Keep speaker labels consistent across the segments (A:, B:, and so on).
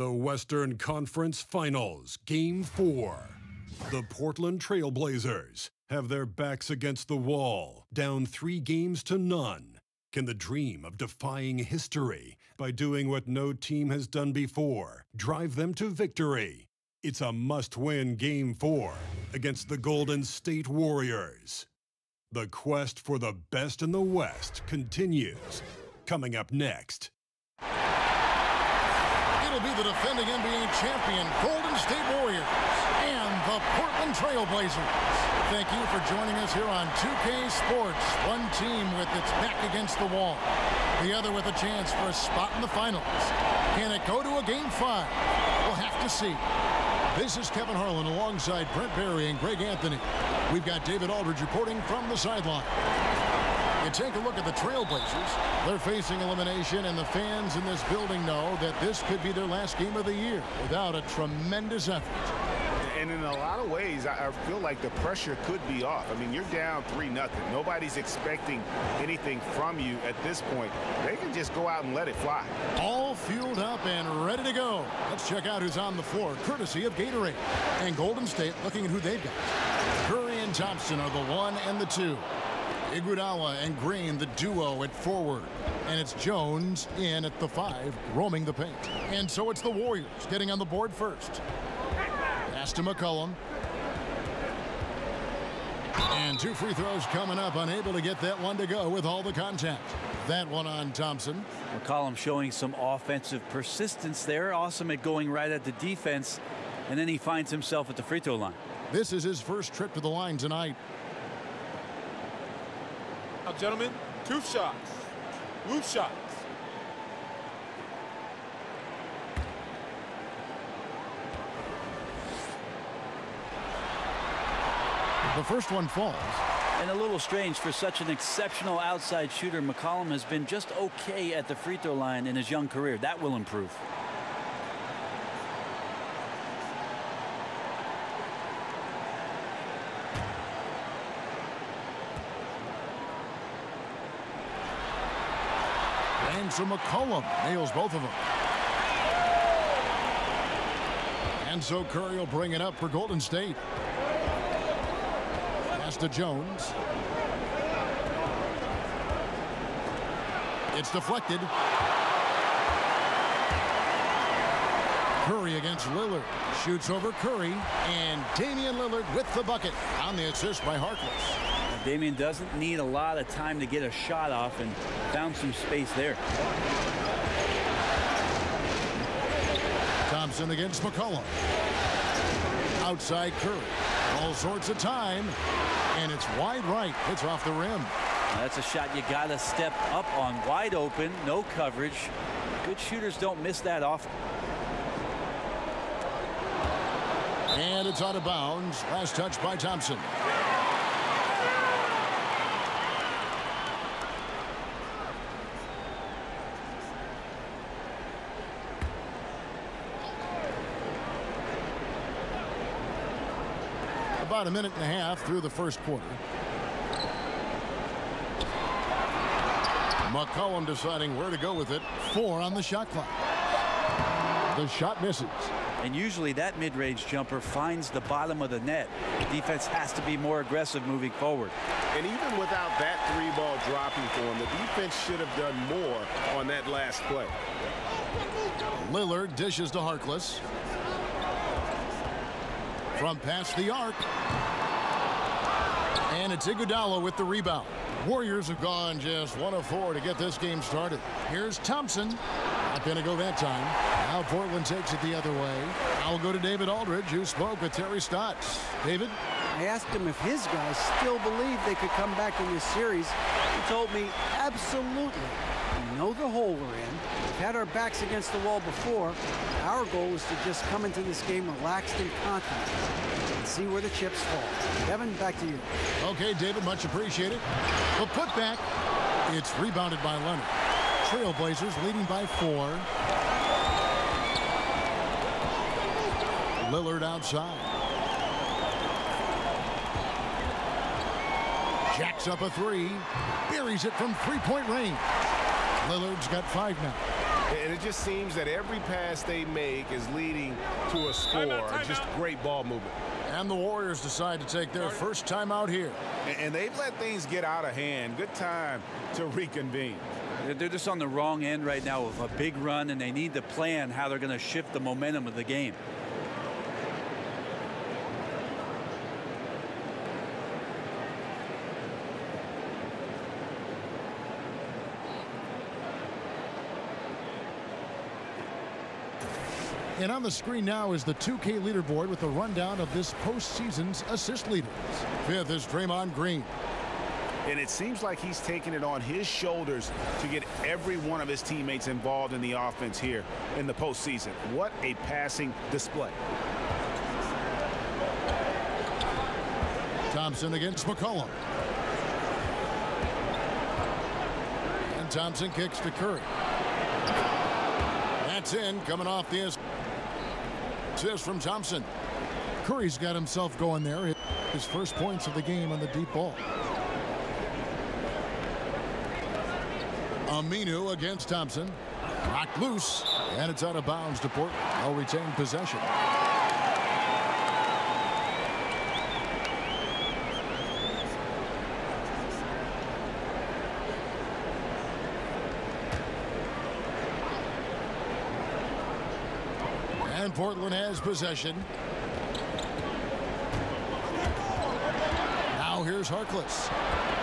A: The Western Conference Finals, Game 4. The Portland Trailblazers have their backs against the wall, down three games to none. Can the dream of defying history by doing what no team has done before drive them to victory? It's a must win Game 4 against the Golden State Warriors. The quest for the best in the West continues. Coming up next.
B: It'll be the defending NBA champion Golden State Warriors and the Portland Trailblazers. Thank you for joining us here on 2K Sports. One team with its back against the wall. The other with a chance for a spot in the finals. Can it go to a game five? We'll have to see. This is Kevin Harlan alongside Brent Barry and Greg Anthony. We've got David Aldridge reporting from the sideline. You take a look at the Trailblazers. They're facing elimination, and the fans in this building know that this could be their last game of the year without a tremendous effort.
C: And in a lot of ways, I feel like the pressure could be off. I mean, you're down 3 nothing. Nobody's expecting anything from you at this point. They can just go out and let it fly.
B: All fueled up and ready to go. Let's check out who's on the floor, courtesy of Gatorade. And Golden State looking at who they've got. Curry and Thompson are the one and the two. Iguodala and Green, the duo at forward. And it's Jones in at the five, roaming the paint. And so it's the Warriors getting on the board first. Pass to McCollum. And two free throws coming up, unable to get that one to go with all the contact. That one on Thompson.
D: McCollum showing some offensive persistence there. Awesome at going right at the defense. And then he finds himself at the free throw line.
B: This is his first trip to the line tonight.
E: Now, gentlemen, two shots. Move shots.
B: The first one falls.
D: And a little strange for such an exceptional outside shooter. McCollum has been just okay at the free throw line in his young career. That will improve.
B: And so McCollum nails both of them. And so Curry will bring it up for Golden State. Pass to Jones. It's deflected. Curry against Lillard. Shoots over Curry. And Damian Lillard with the bucket on the assist by Harkless.
D: Damian doesn't need a lot of time to get a shot off and found some space there.
B: Thompson against McCollum. Outside Curry. All sorts of time. And it's wide right. Hits off the rim.
D: That's a shot you got to step up on. Wide open, no coverage. Good shooters don't miss that often.
B: And it's out of bounds. Last touch by Thompson. About a minute and a half through the first quarter. McCollum deciding where to go with it. Four on the shot clock. The shot misses.
D: And usually that mid-range jumper finds the bottom of the net. The defense has to be more aggressive moving forward.
C: And even without that three ball dropping for him, the defense should have done more on that last play.
B: Lillard dishes to Harkless. From past the arc. And it's Iguodala with the rebound. Warriors have gone just one of four to get this game started. Here's Thompson. Not going to go that time. Now Portland takes it the other way. I'll go to David Aldridge, who spoke with Terry Stotts. David?
F: I asked him if his guys still believe they could come back in this series. He told me, absolutely. We know the hole we're in. We've had our backs against the wall before. Our goal is to just come into this game relaxed and confident and see where the chips fall. Kevin, back to you.
B: Okay, David, much appreciated. The putback, it's rebounded by Leonard. Trailblazers leading by four. Lillard outside. Jacks up a three. Buries it from three-point range. Lillard's got five now.
C: And it just seems that every pass they make is leading to a score. just great ball movement.
B: And the Warriors decide to take their first time out here.
C: And they've let things get out of hand. Good time to reconvene.
D: They're just on the wrong end right now of a big run, and they need to plan how they're going to shift the momentum of the game.
B: And on the screen now is the 2K leaderboard with a rundown of this postseason's assist leaders. Fifth is Draymond Green.
C: And it seems like he's taking it on his shoulders to get every one of his teammates involved in the offense here in the postseason. What a passing display.
B: Thompson against McCollum. And Thompson kicks to Curry. That's in, coming off the assist from Thompson. Curry's got himself going there. His first points of the game on the deep ball. Aminu against Thompson. Rocked loose, and it's out of bounds to Portland. They'll retain possession. And Portland has possession. Now here's Harkless.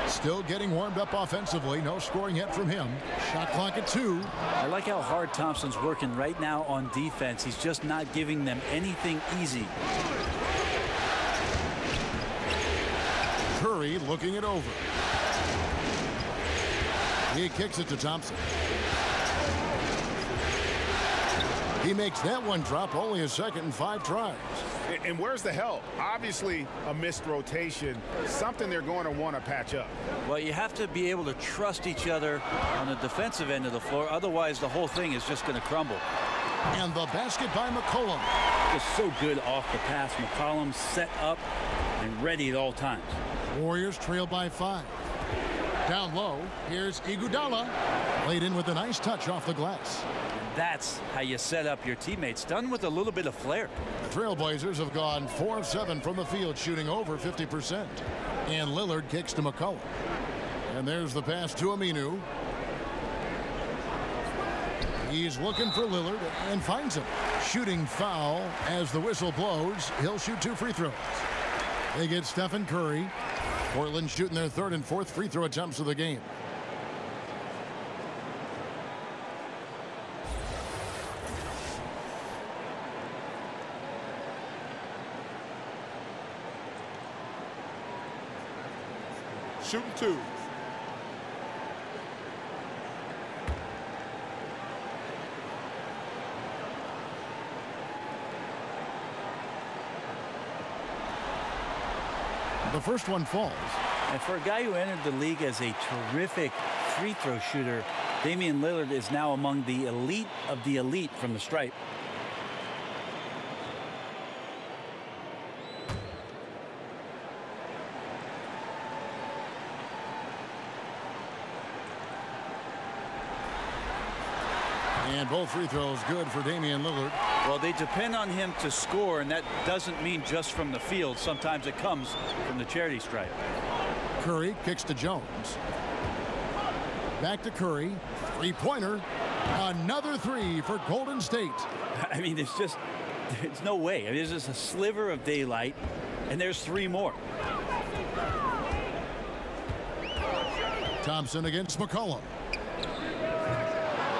B: Still getting warmed up offensively. No scoring yet from him. Shot clock at two.
D: I like how hard Thompson's working right now on defense. He's just not giving them anything easy.
B: Curry looking it over. He kicks it to Thompson. He makes that one drop only a second and five tries.
C: And where's the help? Obviously, a missed rotation, something they're going to want to patch up.
D: Well, you have to be able to trust each other on the defensive end of the floor. Otherwise, the whole thing is just going to crumble.
B: And the basket by McCollum.
D: Just so good off the pass. McCollum set up and ready at all times.
B: Warriors trail by five. Down low, here's Iguodala. Laid in with a nice touch off the glass.
D: That's how you set up your teammates. Done with a little bit of flair.
B: The Trailblazers have gone 4 of 7 from the field, shooting over 50%. And Lillard kicks to McCollum. And there's the pass to Aminu. He's looking for Lillard and finds him. Shooting foul as the whistle blows. He'll shoot two free throws. They get Stephen Curry. Portland shooting their third and fourth free throw attempts of the game.
E: Shooting two.
B: The first one falls.
D: And for a guy who entered the league as a terrific free throw shooter, Damian Lillard is now among the elite of the elite from the stripe.
B: And both free throws good for Damian Lillard.
D: Well, they depend on him to score, and that doesn't mean just from the field. Sometimes it comes from the charity stripe.
B: Curry kicks to Jones. Back to Curry. Three-pointer. Another three for Golden State.
D: I mean, there's just there's no way. I mean, there's just a sliver of daylight, and there's three more.
B: Thompson against McCollum.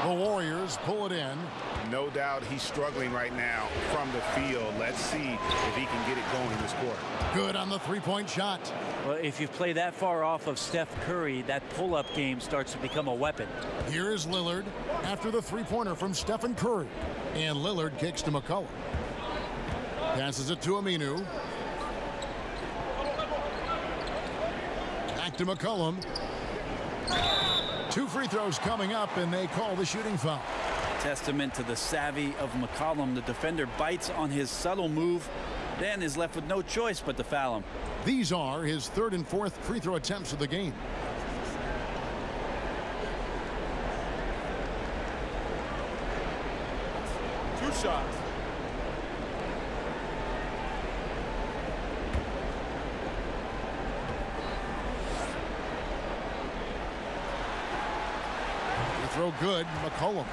B: The Warriors pull it in.
C: No doubt he's struggling right now from the field. Let's see if he can get it going in this quarter.
B: Good on the three-point shot.
D: Well, if you play that far off of Steph Curry, that pull-up game starts to become a weapon.
B: Here is Lillard after the three-pointer from Stephen Curry. And Lillard kicks to McCollum. Passes it to Aminu. Back to McCollum. Two free throws coming up, and they call the shooting foul.
D: Testament to the savvy of McCollum. The defender bites on his subtle move, then is left with no choice but to foul him.
B: These are his third and fourth free throw attempts of the game.
E: two shots.
B: The throw good. McCollum.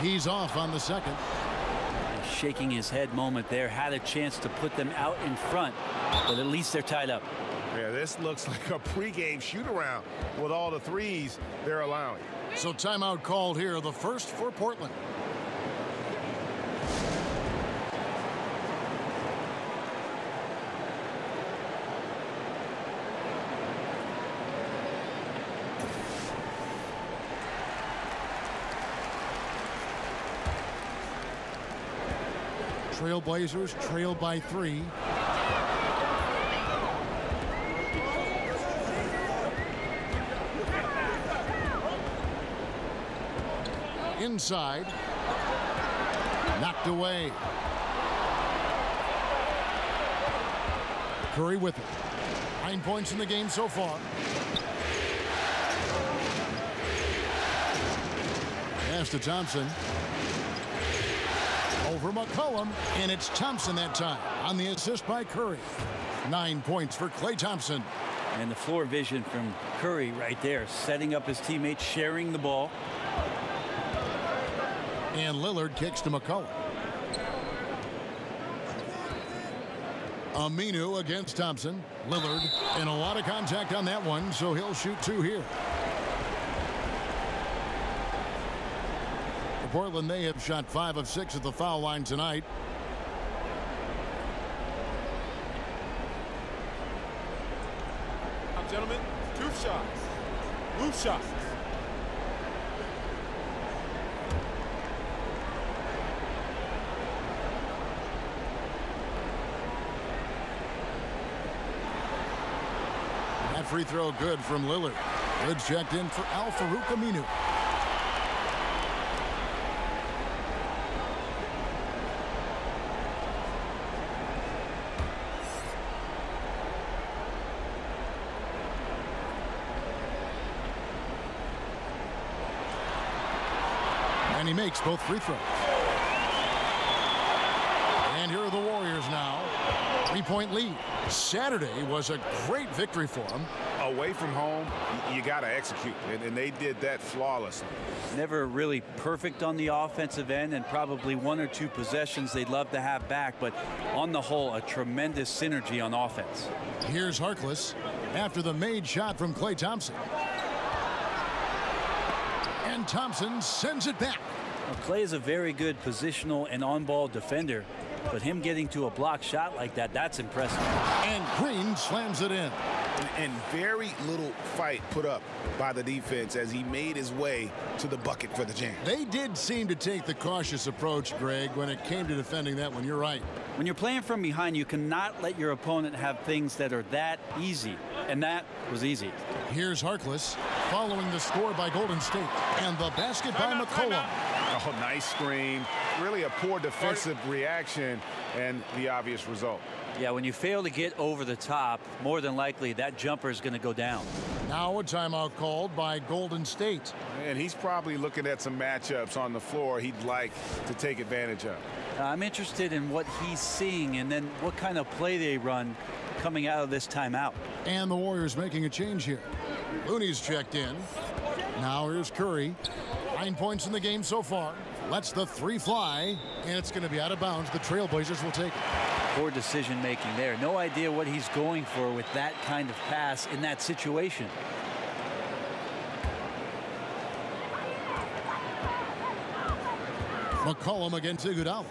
B: He's off on the second.
D: Shaking his head moment there. Had a chance to put them out in front, but at least they're tied up.
C: Yeah, this looks like a pregame shoot-around with all the threes they're allowing.
B: So timeout called here, the first for Portland. Trailblazers trail by three. Inside. Knocked away. Curry with it. Nine points in the game so far. Pass to Thompson. Over McCollum, and it's Thompson that time on the assist by Curry. Nine points for Klay Thompson.
D: And the floor vision from Curry right there, setting up his teammates, sharing the ball.
B: And Lillard kicks to McCollum. Aminu against Thompson. Lillard, and a lot of contact on that one, so he'll shoot two here. For Portland, they have shot five of six at the foul line tonight.
E: Gentlemen, two shots. Move shots.
B: That free throw good from Lillard. Good checked in for Al-Farouq Aminu. And he makes both free throws. And here are the Warriors now. Three-point lead. Saturday was a great victory for them.
C: Away from home, you got to execute, and, and they did that flawlessly.
D: Never really perfect on the offensive end and probably one or two possessions they'd love to have back, but on the whole, a tremendous synergy on offense.
B: Here's Harkless after the made shot from Klay Thompson. And Thompson sends it back.
D: Well, Klay is a very good positional and on-ball defender, but him getting to a block shot like that, that's impressive.
B: And Green slams it in.
C: And very little fight put up by the defense as he made his way to the bucket for the jam.
B: They did seem to take the cautious approach, Greg, when it came to defending that one. You're right.
D: When you're playing from behind, you cannot let your opponent have things that are that easy, and that was easy.
B: Here's Harkless following the score by Golden State. And the basket by
E: Timeout,
B: McCollum.
C: Oh, nice screen. Really a poor defensive reaction and the obvious result.
D: Yeah, when you fail to get over the top, more than likely that jumper is going to go down.
B: Now a timeout called by Golden State.
C: And he's probably looking at some matchups on the floor he'd like to take advantage of.
D: Uh, I'm interested in what he's seeing and then what kind of play they run coming out of this timeout.
B: And the Warriors making a change here. Looney's checked in. Now here's Curry. Nine points in the game so far. Lets the three fly, and it's going to be out of bounds. The Trailblazers will take it.
D: Poor decision making there. No idea what he's going for with that kind of pass in that situation.
B: McCollum against Iguodala.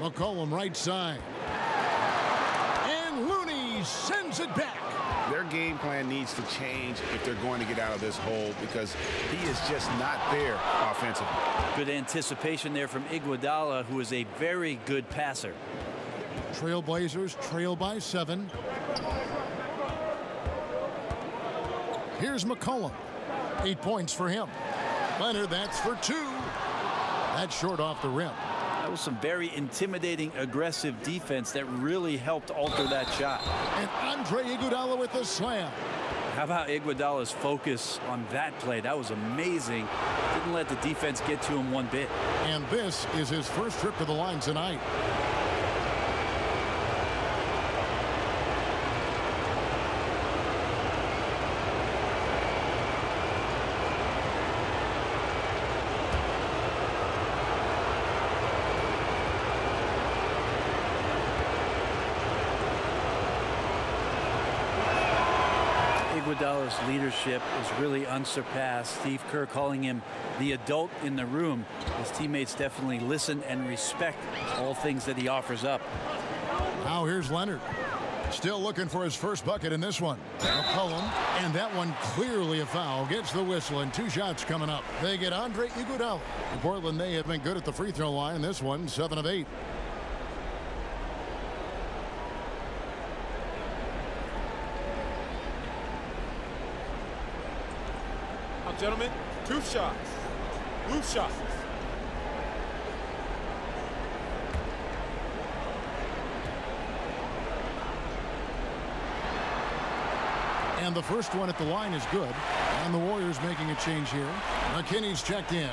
B: McCollum right side. And Looney sends it back.
C: Their game plan needs to change if they're going to get out of this hole because he is just not there offensively.
D: Good anticipation there from Iguodala, who is a very good passer.
B: Trailblazers trail by seven. Here's McCollum. Eight points for him. Leonard, that's for two. That's short off the rim.
D: That was some very intimidating, aggressive defense that really helped alter that shot.
B: And Andre Iguodala with the slam.
D: How about Iguodala's focus on that play? That was amazing. Didn't let the defense get to him one bit.
B: And this is his first trip to the line tonight.
D: Iguodala's leadership is really unsurpassed. Steve Kerr calling him the adult in the room. His teammates definitely listen and respect all things that he offers up.
B: Now here's Leonard. Still looking for his first bucket in this one. McCollum, and that one clearly a foul. Gets the whistle, and two shots coming up. They get Andre Iguodala. In Portland, they have been good at the free throw line. This one, 7 of 8.
E: Gentlemen, two shots. Loose shots.
B: And the first one at the line is good. And the Warriors making a change here. McKinnie's checked in.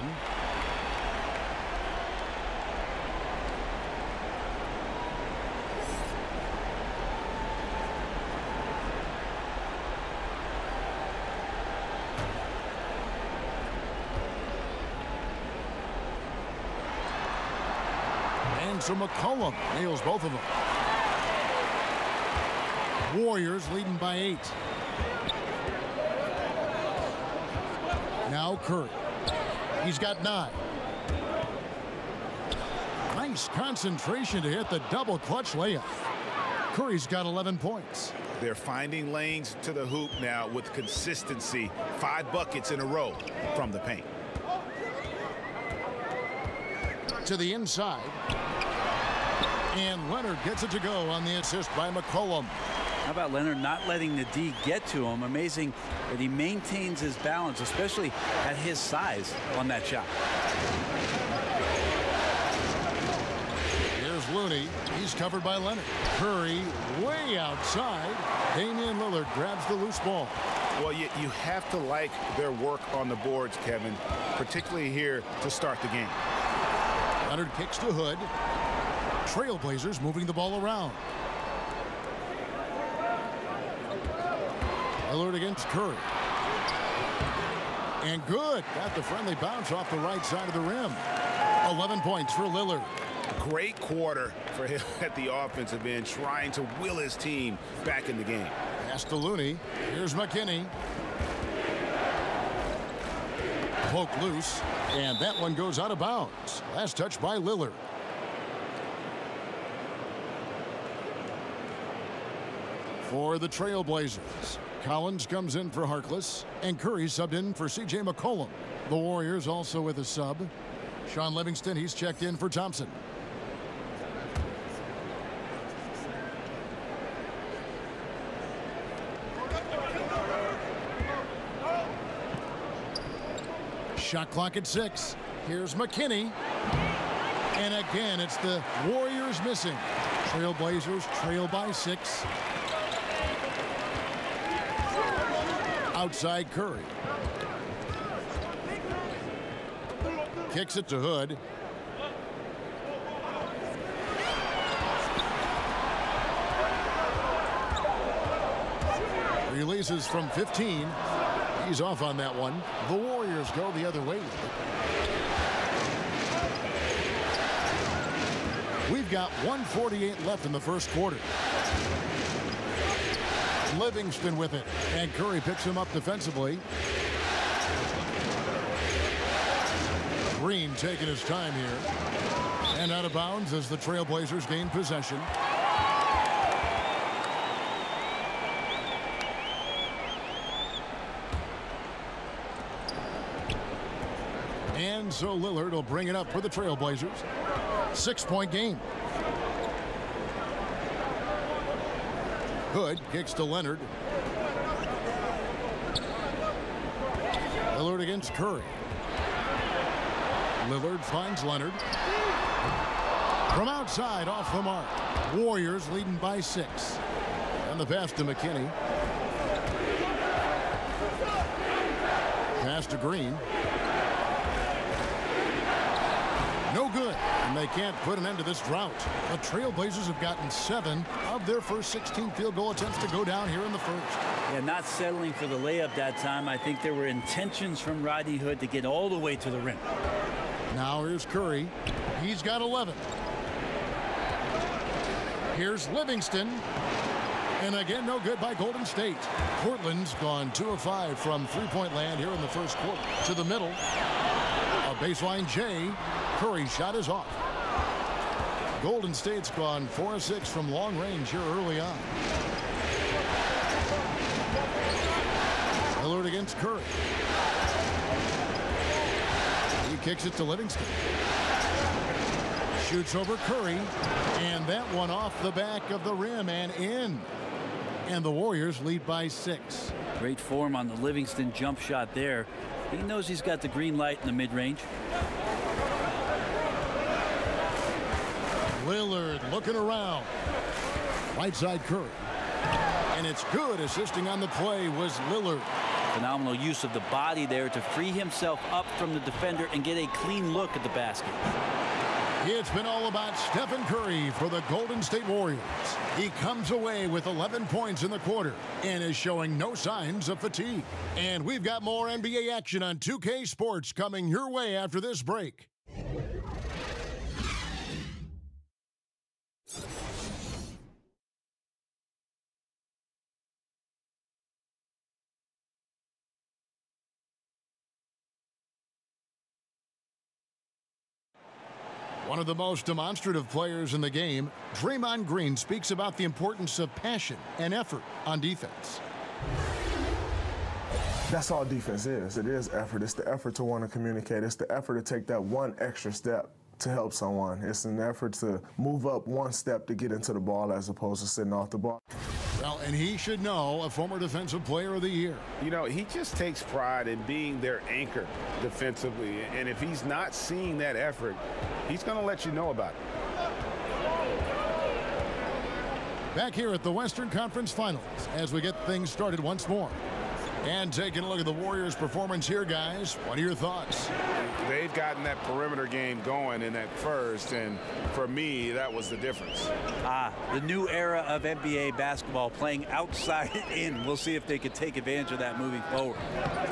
B: So McCollum nails both of them. Warriors leading by eight. Now Curry. He's got nine. Nice concentration to hit the double clutch layup. Curry's got 11 points.
C: They're finding lanes to the hoop now with consistency. Five buckets in a row from the paint.
B: To the inside. And Leonard gets it to go on the assist by McCollum.
D: How about Leonard not letting the D get to him? Amazing that he maintains his balance, especially at his size on that shot.
B: Here's Looney. He's covered by Leonard. Curry way outside. Damian Lillard grabs the loose ball.
C: Well, you, you have to like their work on the boards, Kevin, particularly here to start the game.
B: Leonard kicks to Hood. Trailblazers moving the ball around. Lillard against Curry. And good. Got the friendly bounce off the right side of the rim. 11 points for Lillard.
C: Great quarter for him at the offensive end, trying to will his team back in the game.
B: Pass to Looney. Here's McKinnie. Poke loose. And that one goes out of bounds. Last touch by Lillard. For the Trailblazers, Collins comes in for Harkless, and Curry subbed in for C.J. McCollum. The Warriors also with a sub. Shaun Livingston, he's checked in for Thompson. Shot clock at six. Here's McKinnie. And again, it's the Warriors missing. Trailblazers trail by six. Outside Curry. Kicks it to Hood. Releases from 15. He's off on that one. The Warriors go the other way. We've got 148 left in the first quarter. Livingston with it. And Curry picks him up defensively. Green taking his time here. And out of bounds as the Trailblazers gain possession. And so Lillard will bring it up for the Trailblazers. Six-point game. Hood kicks to Leonard. Lillard against Curry. Lillard finds Leonard. From outside, off the mark. Warriors leading by six. And the pass to McKinnie. Pass to Green. They can't put an end to this drought. The Trailblazers have gotten seven of their first 16 field goal attempts to go down here in the first.
D: Yeah, not settling for the layup that time. I think there were intentions from Rodney Hood to get all the way to the rim.
B: Now here's Curry. He's got 11. Here's Livingston. And again, no good by Golden State. Portland's gone 2 of 5 from three-point land here in the first quarter. To the middle. A baseline J. Curry shot is off. Golden State's gone 4-6 from long range here early on. Lillard against Curry. He kicks it to Livingston. Shoots over Curry. And that one off the back of the rim and in. And the Warriors lead by six.
D: Great form on the Livingston jump shot there. He knows he's got the green light in the mid-range.
B: Lillard looking around. Right side Curry. And it's good. Assisting on the play was Lillard.
D: Phenomenal use of the body there to free himself up from the defender and get a clean look at the basket.
B: It's been all about Stephen Curry for the Golden State Warriors. He comes away with 11 points in the quarter and is showing no signs of fatigue. And we've got more NBA action on 2K Sports coming your way after this break. One of the most demonstrative players in the game, Draymond Green speaks about the importance of passion and effort on defense.
G: That's all defense is. It is effort. It's the effort to want to communicate. It's the effort to take that one extra step to help someone. It's an effort to move up one step to get into the ball as opposed to sitting off the ball.
B: Well, and he should know a former defensive player of the year.
C: You know, he just takes pride in being their anchor defensively. And if he's not seeing that effort, he's going to let you know about it.
B: Back here at the Western Conference Finals as we get things started once more. And taking a look at the Warriors' performance here, guys. What are your thoughts?
C: They've gotten that perimeter game going in that first, and for me, that was the difference.
D: Ah, the new era of NBA basketball playing outside in. We'll see if they can take advantage of that moving forward.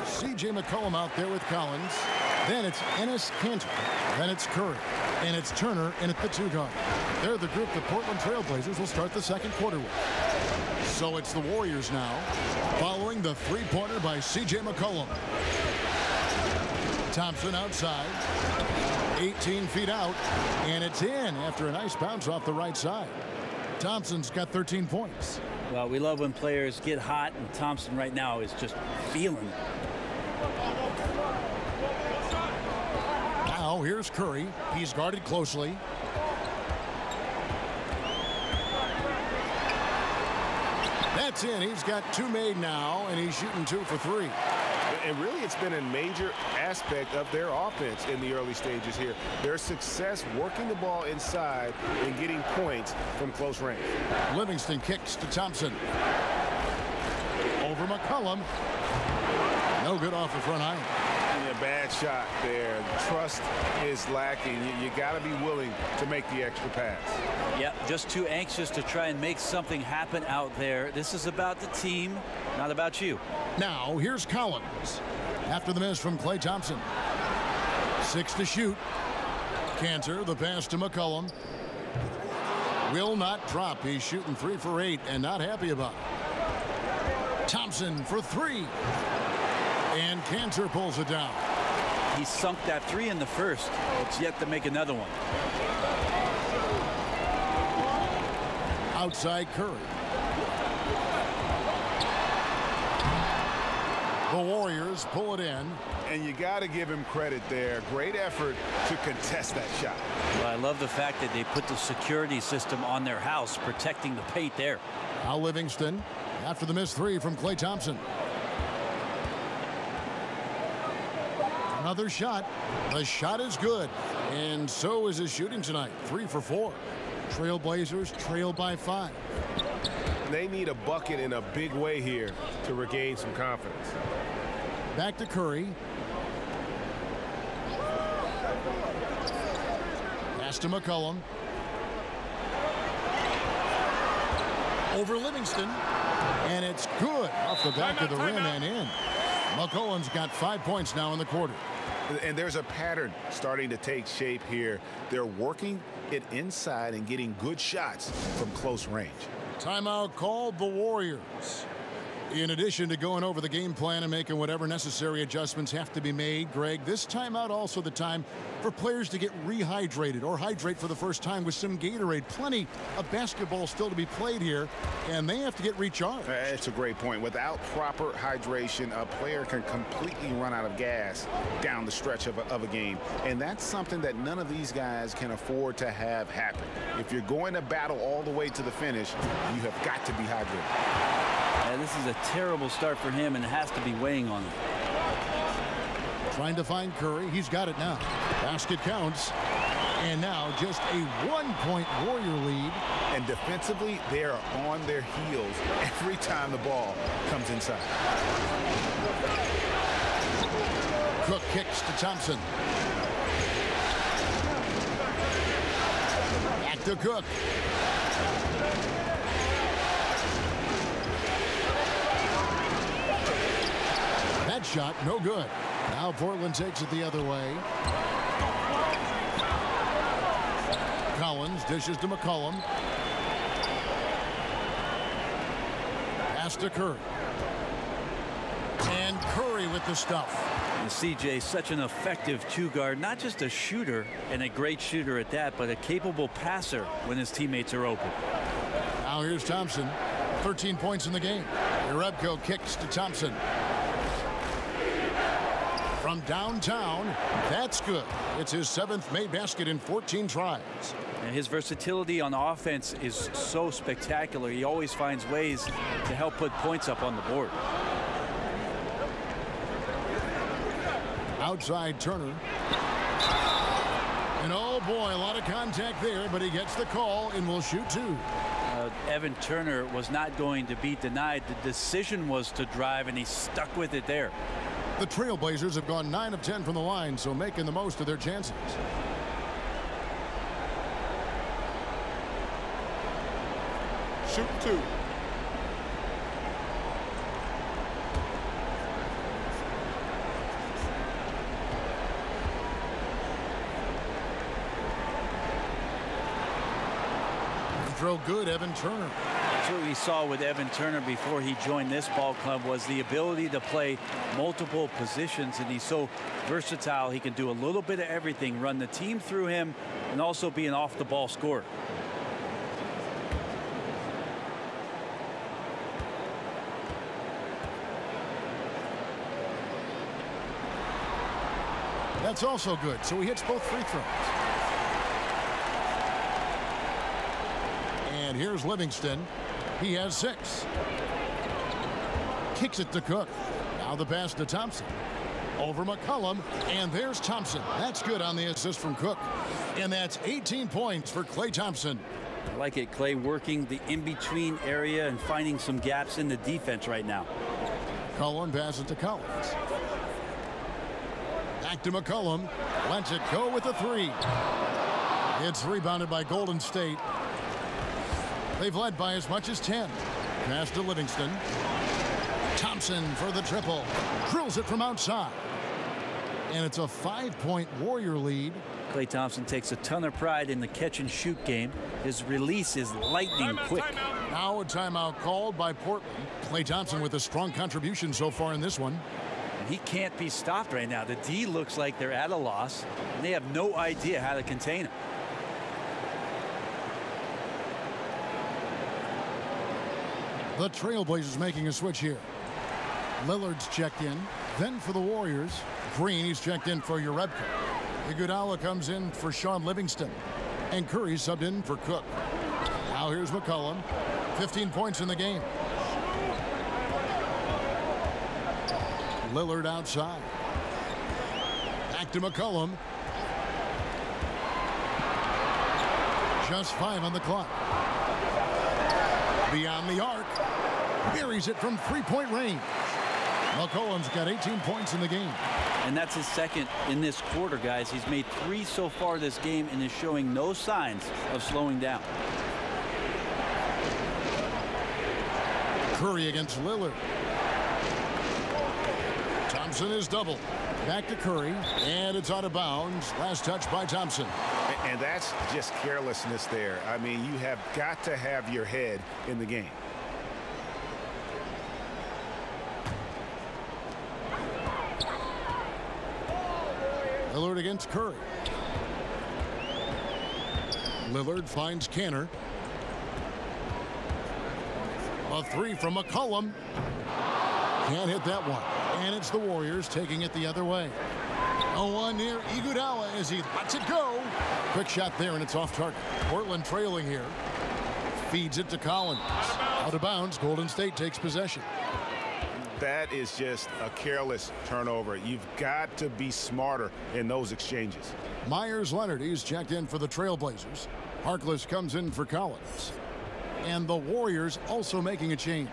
B: C.J. McCollum out there with Collins. Then it's Enes Kanter. Then it's Curry. And it's Turner in at the two guard. They're the group the Portland Trailblazers will start the second quarter with. So it's the Warriors now, following the three-pointer by C.J. McCollum. Thompson outside, 18 feet out, and it's in after a nice bounce off the right side. Thompson's got 13 points.
D: Well, we love when players get hot, and Thompson right now is just feeling
B: Now here's Curry. He's guarded closely. That's in. He's got two made now, and he's shooting two for three.
C: And really, it's been a major aspect of their offense in the early stages here. Their success working the ball inside and getting points from close range.
B: Livingston kicks to Thompson. Over McCollum. No good off the front iron.
C: A bad shot there. Trust is lacking. You, you got to be willing to make the extra pass.
D: Yep, just too anxious to try and make something happen out there. This is about the team, not about you.
B: Now, here's Collins. After the miss from Klay Thompson. Six to shoot. Kanter, the pass to McCollum. Will not drop. He's shooting three for eight and not happy about it. Thompson for three. And Kanter pulls it down.
D: He sunk that three in the first. It's yet to make another one.
B: Outside Curry. The Warriors pull it in.
C: And you got to give him credit there. Great effort to contest that shot.
D: Well, I love the fact that they put the security system on their house, protecting the paint there.
B: Now Livingston after the missed three from Klay Thompson. Another shot. The shot is good. And so is his shooting tonight. Three for four. Trailblazers trail by five.
C: They need a bucket in a big way here to regain some confidence.
B: Back to Curry. Pass to McCollum. Over Livingston. And it's good off the back of the rim and in. McCollum's got five points now in the quarter.
C: And there's a pattern starting to take shape here. They're working it inside and getting good shots from close range.
B: Timeout called the Warriors. In addition to going over the game plan and making whatever necessary adjustments have to be made, Greg, this timeout also the time for players to get rehydrated or hydrate for the first time with some Gatorade. Plenty of basketball still to be played here, and they have to get recharged.
C: Uh, that's a great point. Without proper hydration, a player can completely run out of gas down the stretch of a, of a game, and that's something that none of these guys can afford to have happen. If you're going to battle all the way to the finish, you have got to be hydrated.
D: Yeah, this is a terrible start for him, and it has to be weighing on him.
B: Trying to find Curry. He's got it now. Basket counts. And now just a one-point Warrior lead.
C: And defensively, they are on their heels every time the ball comes inside.
B: Cook kicks to Thompson. Back to Cook. That shot, no good. Now Portland takes it the other way. Collins dishes to McCollum. Pass to Curry. And Curry with the stuff.
D: And CJ, such an effective two-guard, not just a shooter and a great shooter at that, but a capable passer when his teammates are open.
B: Now here's Thompson. 13 points in the game. Jerebko kicks to Thompson. From downtown, that's good. It's his seventh made basket in 14 tries.
D: And his versatility on offense is so spectacular. He always finds ways to help put points up on the board.
B: Outside Turner. And oh boy, a lot of contact there, but he gets the call and will shoot two.
D: Uh, Evan Turner was not going to be denied. The decision was to drive, and he stuck with it there.
B: The Trailblazers have gone 9 of 10 from the line, so making the most of their chances.
E: Shoot two.
B: Throw good, Evan Turner.
D: What we saw with Evan Turner before he joined this ball club was the ability to play multiple positions, and he's so versatile. He can do a little bit of everything, run the team through him, and also be an off-the-ball scorer.
B: That's also good, so he hits both free throws. And here's Livingston. He has six. Kicks it to Cook. Now the pass to Thompson. Over McCollum, and there's Thompson. That's good on the assist from Cook. And that's 18 points for Klay Thompson.
D: I like it, Klay working the in-between area and finding some gaps in the defense right now.
B: Cullen passes to Collins. Back to McCollum. Lets it go with the three. It's rebounded by Golden State. They've led by as much as 10. Pass to Livingston. Thompson for the triple. Drills it from outside. And it's a five-point Warrior lead.
D: Klay Thompson takes a ton of pride in the catch and shoot game. His release is lightning
E: Timeout,
D: quick.
E: timeout.
B: Now a timeout called by Portland. Klay Thompson with a strong contribution so far in this one.
D: And he can't be stopped right now. The D looks like they're at a loss, and they have no idea how to contain him.
B: The Trailblazers making a switch here. Lillard's checked in. Then for the Warriors, Green, he's checked in for Jerebko. Iguodala comes in for Shaun Livingston. And Curry subbed in for Cook. Now here's McCollum. 15 points in the game. Lillard outside. Back to McCollum. Just five on the clock. Beyond the arc. Buries it from three-point range. McCollum's got 18 points in the game.
D: And that's his second in this quarter, guys. He's made three so far this game and is showing no signs of slowing down.
B: Curry against Lillard. Thompson is double. Back to Curry, and it's out of bounds. Last touch by Thompson.
C: And that's just carelessness there. I mean, you have got to have your head in the game.
B: Lillard against Curry. Lillard finds Kanter. A three from McCollum. Can't hit that one. And it's the Warriors taking it the other way. A one near Iguodala as he lets it go. Quick shot there, and it's off target. Portland trailing here. Feeds it to Collins. Out of bounds. Golden State takes possession.
C: That is just a careless turnover. You've got to be smarter in those exchanges.
B: Meyers Leonard, he's checked in for the Trailblazers. Harkless comes in for Collins. And the Warriors also making a change.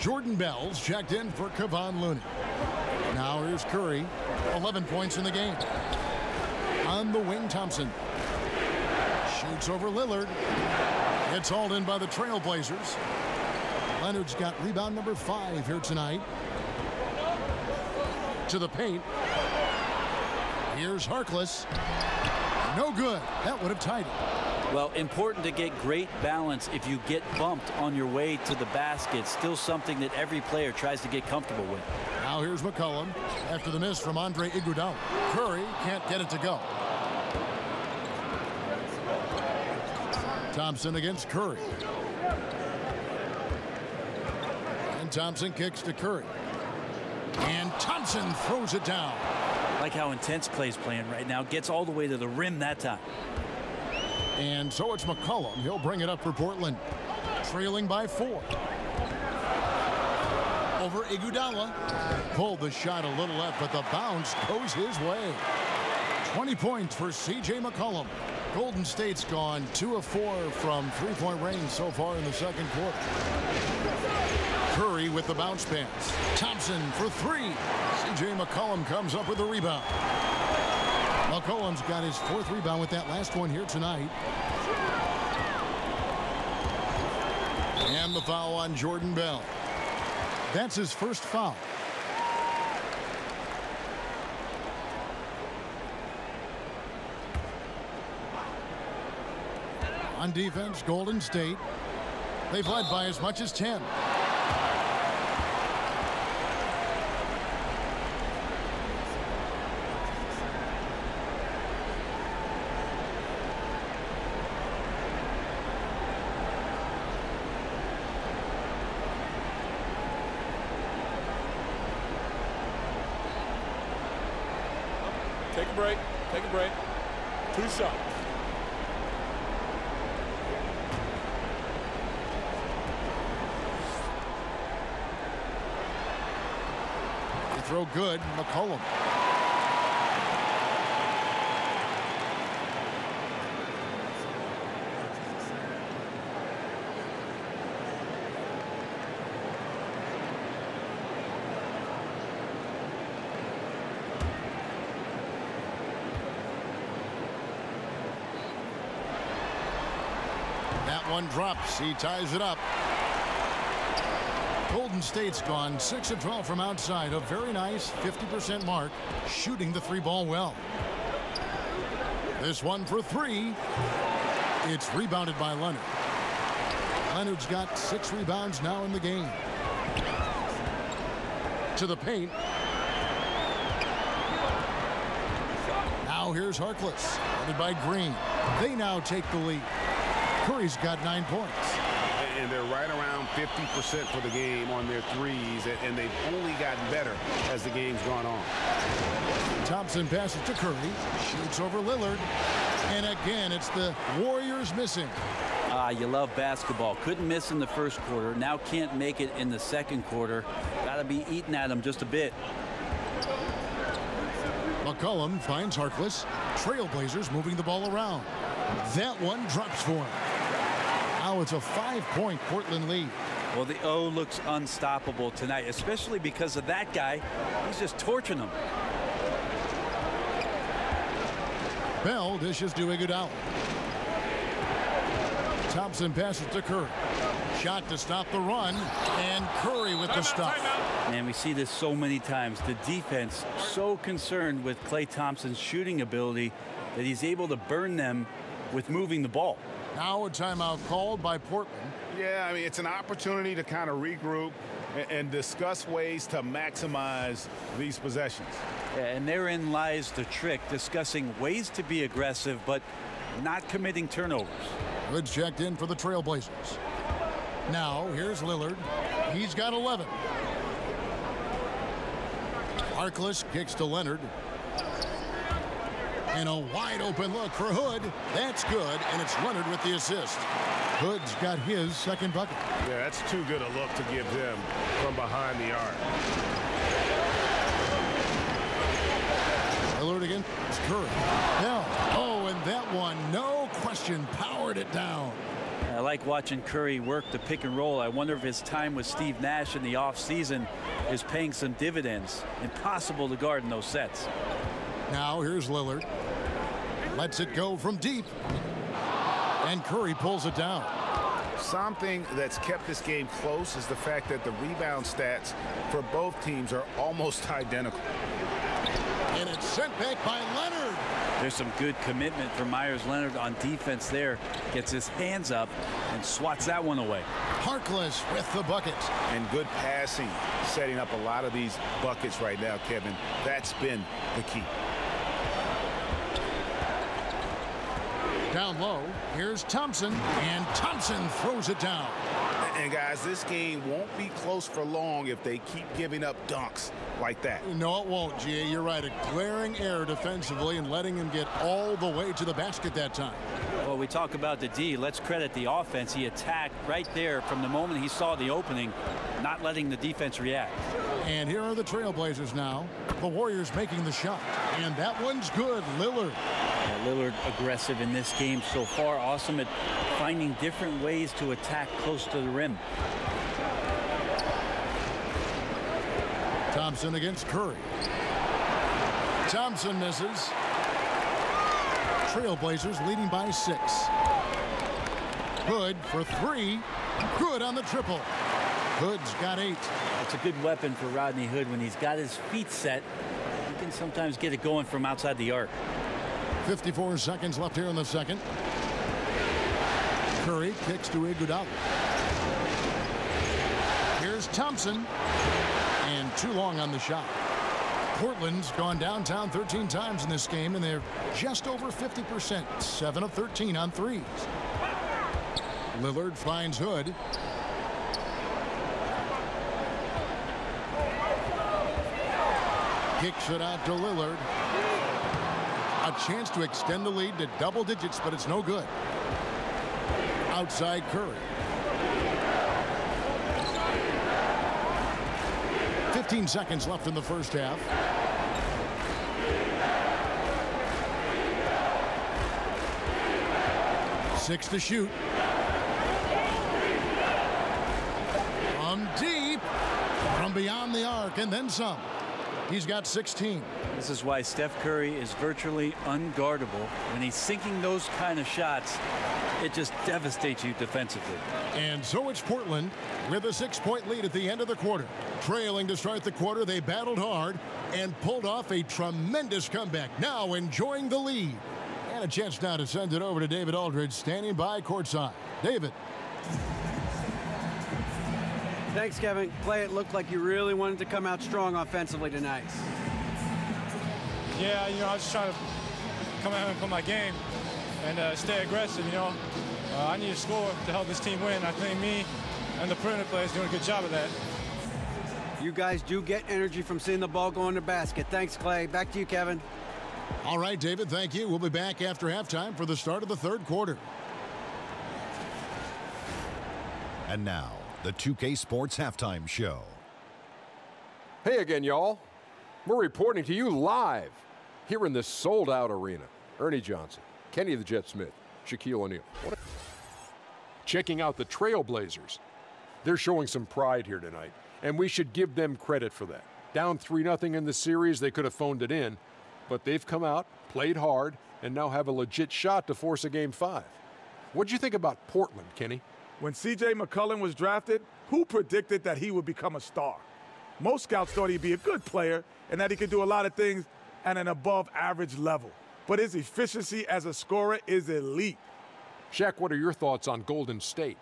B: Jordan Bell's checked in for Kevon Looney. Now here's Curry. 11 points in the game. On the wing, Thompson. Over Lillard. It's hauled in by the Trailblazers. Leonard's got rebound number five here tonight. To the paint. Here's Harkless. No good. That would have tied it.
D: Well, important to get great balance if you get bumped on your way to the basket. Still something that every player tries to get comfortable with.
B: Now here's McCollum after the miss from Andre Iguodala. Curry can't get it to go. Thompson against Curry. And Thompson kicks to Curry. And Thompson throws it down.
D: Like how intense Klay's playing right now. Gets all the way to the rim that time.
B: And so it's McCollum. He'll bring it up for Portland. Trailing by four. Over Iguodala. Pulled the shot a little left, but the bounce goes his way. 20 points for C.J. McCollum. Golden State's gone two of four from three-point range so far in the second quarter. Curry with the bounce pass. Thompson for three. C.J. McCollum comes up with the rebound. McCollum's got his fourth rebound with that last one here tonight. And the foul on Jordan Bell. That's his first foul. On defense, Golden State. They've led by as much as 10.
E: Take a break. Take a break. Two shots.
B: Good, McCollum. That one drops. He ties it up. Golden State's gone 6 of 12 from outside. A very nice 50% mark. Shooting the three ball well. This one for three. It's rebounded by Leonard. Leonard's got six rebounds now in the game. To the paint. Now here's Harkless. Headed by Green. They now take the lead. Curry's got nine points.
C: And they're right around 50% for the game on their threes, and- and they've only gotten better as the game's gone on.
B: Thompson passes to Curry. Shoots over Lillard. And again, it's the Warriors missing.
D: Ah, you love basketball. Couldn't miss in the first quarter. Now can't make it in the second quarter. Got to be eating at them just a bit.
B: McCollum finds Harkless. Trailblazers moving the ball around. That one drops for him. Now it's a five-point Portland lead.
D: Well, the O looks unstoppable tonight, especially because of that guy. He's just torching them.
B: Bell dishes to Iguodala. Thompson passes to Curry. Shot to stop the run, and Curry with the stop.
D: And we see this so many times. The defense so concerned with Klay Thompson's shooting ability that he's able to burn them with moving the ball.
B: Now a timeout called by Portland.
C: Yeah, I mean, it's an opportunity to kind of regroup and, and discuss ways to maximize these possessions.
D: And therein lies the trick, discussing ways to be aggressive, but not committing turnovers.
B: Good checked in for the Trailblazers. Now, here's Lillard. He's got 11. Harkless kicks to Leonard. And a wide open look for Hood. That's good, and it's Leonard with the assist. Hood's got his second bucket.
H: Yeah, that's too good a look to give them from behind the arc.
B: Lillard again. It's Curry. Now, Oh, and that one, no question, powered it down.
D: I like watching Curry work the pick and roll. I wonder if his time with Steve Nash in the offseason is paying some dividends. Impossible to guard in those sets.
B: Now here's Lillard. Lets it go from deep. And Curry pulls it down.
C: Something that's kept this game close is the fact that the rebound stats for both teams are almost identical.
B: And it's sent back by Leonard.
D: There's some good commitment from Meyers Leonard on defense there. Gets his hands up and swats that one away.
B: Harkless with the bucket.
C: And good passing, setting up a lot of these buckets right now, Kevin. That's been the key.
B: Down low, here's Thompson, and Thompson throws it down.
C: And guys, this game won't be close for long if they keep giving up dunks like that.
B: No, it won't, G.A. You're right. A glaring error defensively and letting him get all the way to the basket that time.
D: Well, we talk about the D. Let's credit the offense. He attacked right there from the moment he saw the opening, not letting the defense react.
B: And here are the Trailblazers now. The Warriors making the shot. And that one's good. Lillard.
D: Yeah, Lillard aggressive in this game so far. Awesome at finding different ways to attack close to the rim.
B: Thompson against Curry. Thompson misses. Trailblazers leading by six. Hood for three. Good on the triple. Hood's got eight.
D: That's a good weapon for Rodney Hood when he's got his feet set. He can sometimes get it going from outside the arc.
B: 54 seconds left here in the second. Curry kicks to Iguodala. Here's Thompson. And too long on the shot. Portland's gone downtown 13 times in this game, and they're just over 50%. 7 of 13 on threes. Lillard finds Hood. Kicks it out to Lillard. A chance to extend the lead to double digits, but it's no good. Outside Curry. 15 seconds left in the first half. Six to shoot. From deep. From beyond the arc and then some. He's got 16.
D: This is why Steph Curry is virtually unguardable. When he's sinking those kind of shots, it just devastates you defensively.
B: And so it's Portland with a six-point lead at the end of the quarter. Trailing to start the quarter, they battled hard and pulled off a tremendous comeback. Now enjoying the lead. And a chance now to send it over to David Aldridge, standing by courtside. David.
F: Thanks, Kevin. Klay, it looked like you really wanted to come out strong offensively tonight.
E: Yeah, you know, I was just trying to come out and play my game and uh, stay aggressive, you know. Uh, I need to score to help this team win. I think me and the perimeter players doing a good job of that.
F: You guys do get energy from seeing the ball go in the basket. Thanks, Klay. Back to you, Kevin.
B: All right, David, thank you. We'll be back after halftime for the start of the third quarter.
I: And now, the 2K Sports Halftime Show.
J: Hey again, y'all. We're reporting to you live here in this sold-out arena. Ernie Johnson, Kenny the Jet Smith, Shaquille O'Neal.
H: Checking out the Trailblazers. They're showing some pride here tonight, and we should give them credit for that. Down 3-0 in the series, they could have phoned it in, but they've come out, played hard, and now have a legit shot to force a Game 5. What'd you think about Portland, Kenny?
K: When C.J. McCollum was drafted, who predicted that he would become a star? Most scouts thought he'd be a good player and that he could do a lot of things at an above average level. But his efficiency as a scorer is elite.
H: Shaq, what are your thoughts on Golden State?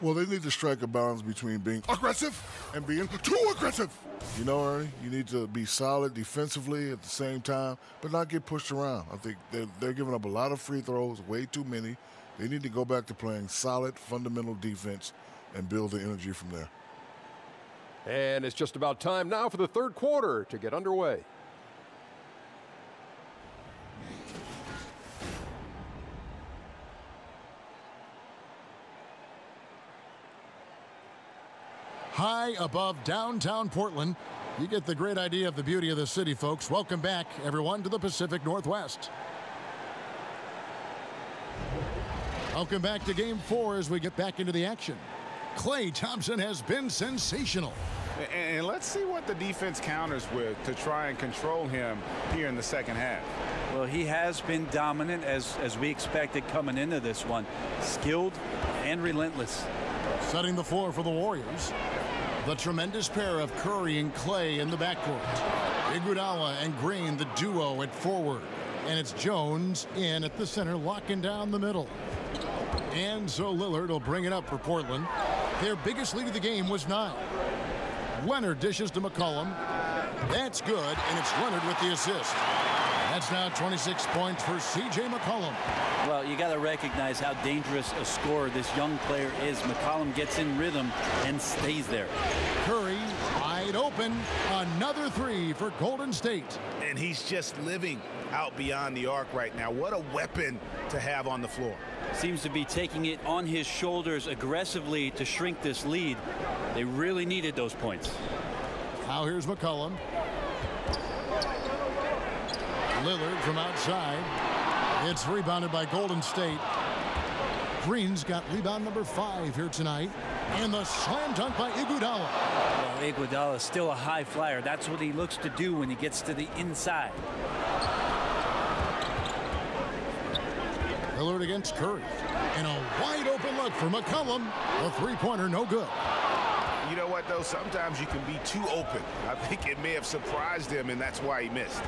L: Well, they need to strike a balance between being aggressive and being too aggressive. You know, Ernie, you need to be solid defensively at the same time, but not get pushed around. I think they're, they're giving up a lot of free throws, way too many. They need to go back to playing solid, fundamental defense and build the energy from there.
J: And it's just about time now for the third quarter to get underway.
B: High above downtown Portland, you get the great idea of the beauty of the city, folks. Welcome back, everyone, to the Pacific Northwest. Welcome back to game four as we get back into the action. Klay Thompson has been sensational.
C: And let's see what the defense counters with to try and control him here in the second half.
D: Well, he has been dominant as, as we expected coming into this one. Skilled and relentless.
B: Setting the floor for the Warriors. The tremendous pair of Curry and Klay in the backcourt. Iguodala and Green, the duo at forward. And it's Jones in at the center, locking down the middle. And so Lillard will bring it up for Portland. Their biggest lead of the game was nine. Leonard dishes to McCollum. That's good, and it's Leonard with the assist. That's now 26 points for C.J. McCollum.
D: Well, you got to recognize how dangerous a scorer this young player is. McCollum gets in rhythm and stays there.
B: Curry wide open. Another three for Golden State.
C: And he's just living out beyond the arc right now. What a weapon to have on the floor.
D: Seems to be taking it on his shoulders aggressively to shrink this lead. They really needed those points.
B: Now here's McCollum. Lillard from outside. It's rebounded by Golden State. Green's got rebound number five here tonight. And the slam dunk by Iguodala.
D: Well, Iguodala is still a high flyer. That's what he looks to do when he gets to the inside.
B: Lillard against Curry. And a wide open look for McCollum. A three-pointer, no good.
C: You know what, though? Sometimes you can be too open. I think it may have surprised him, and that's why he missed.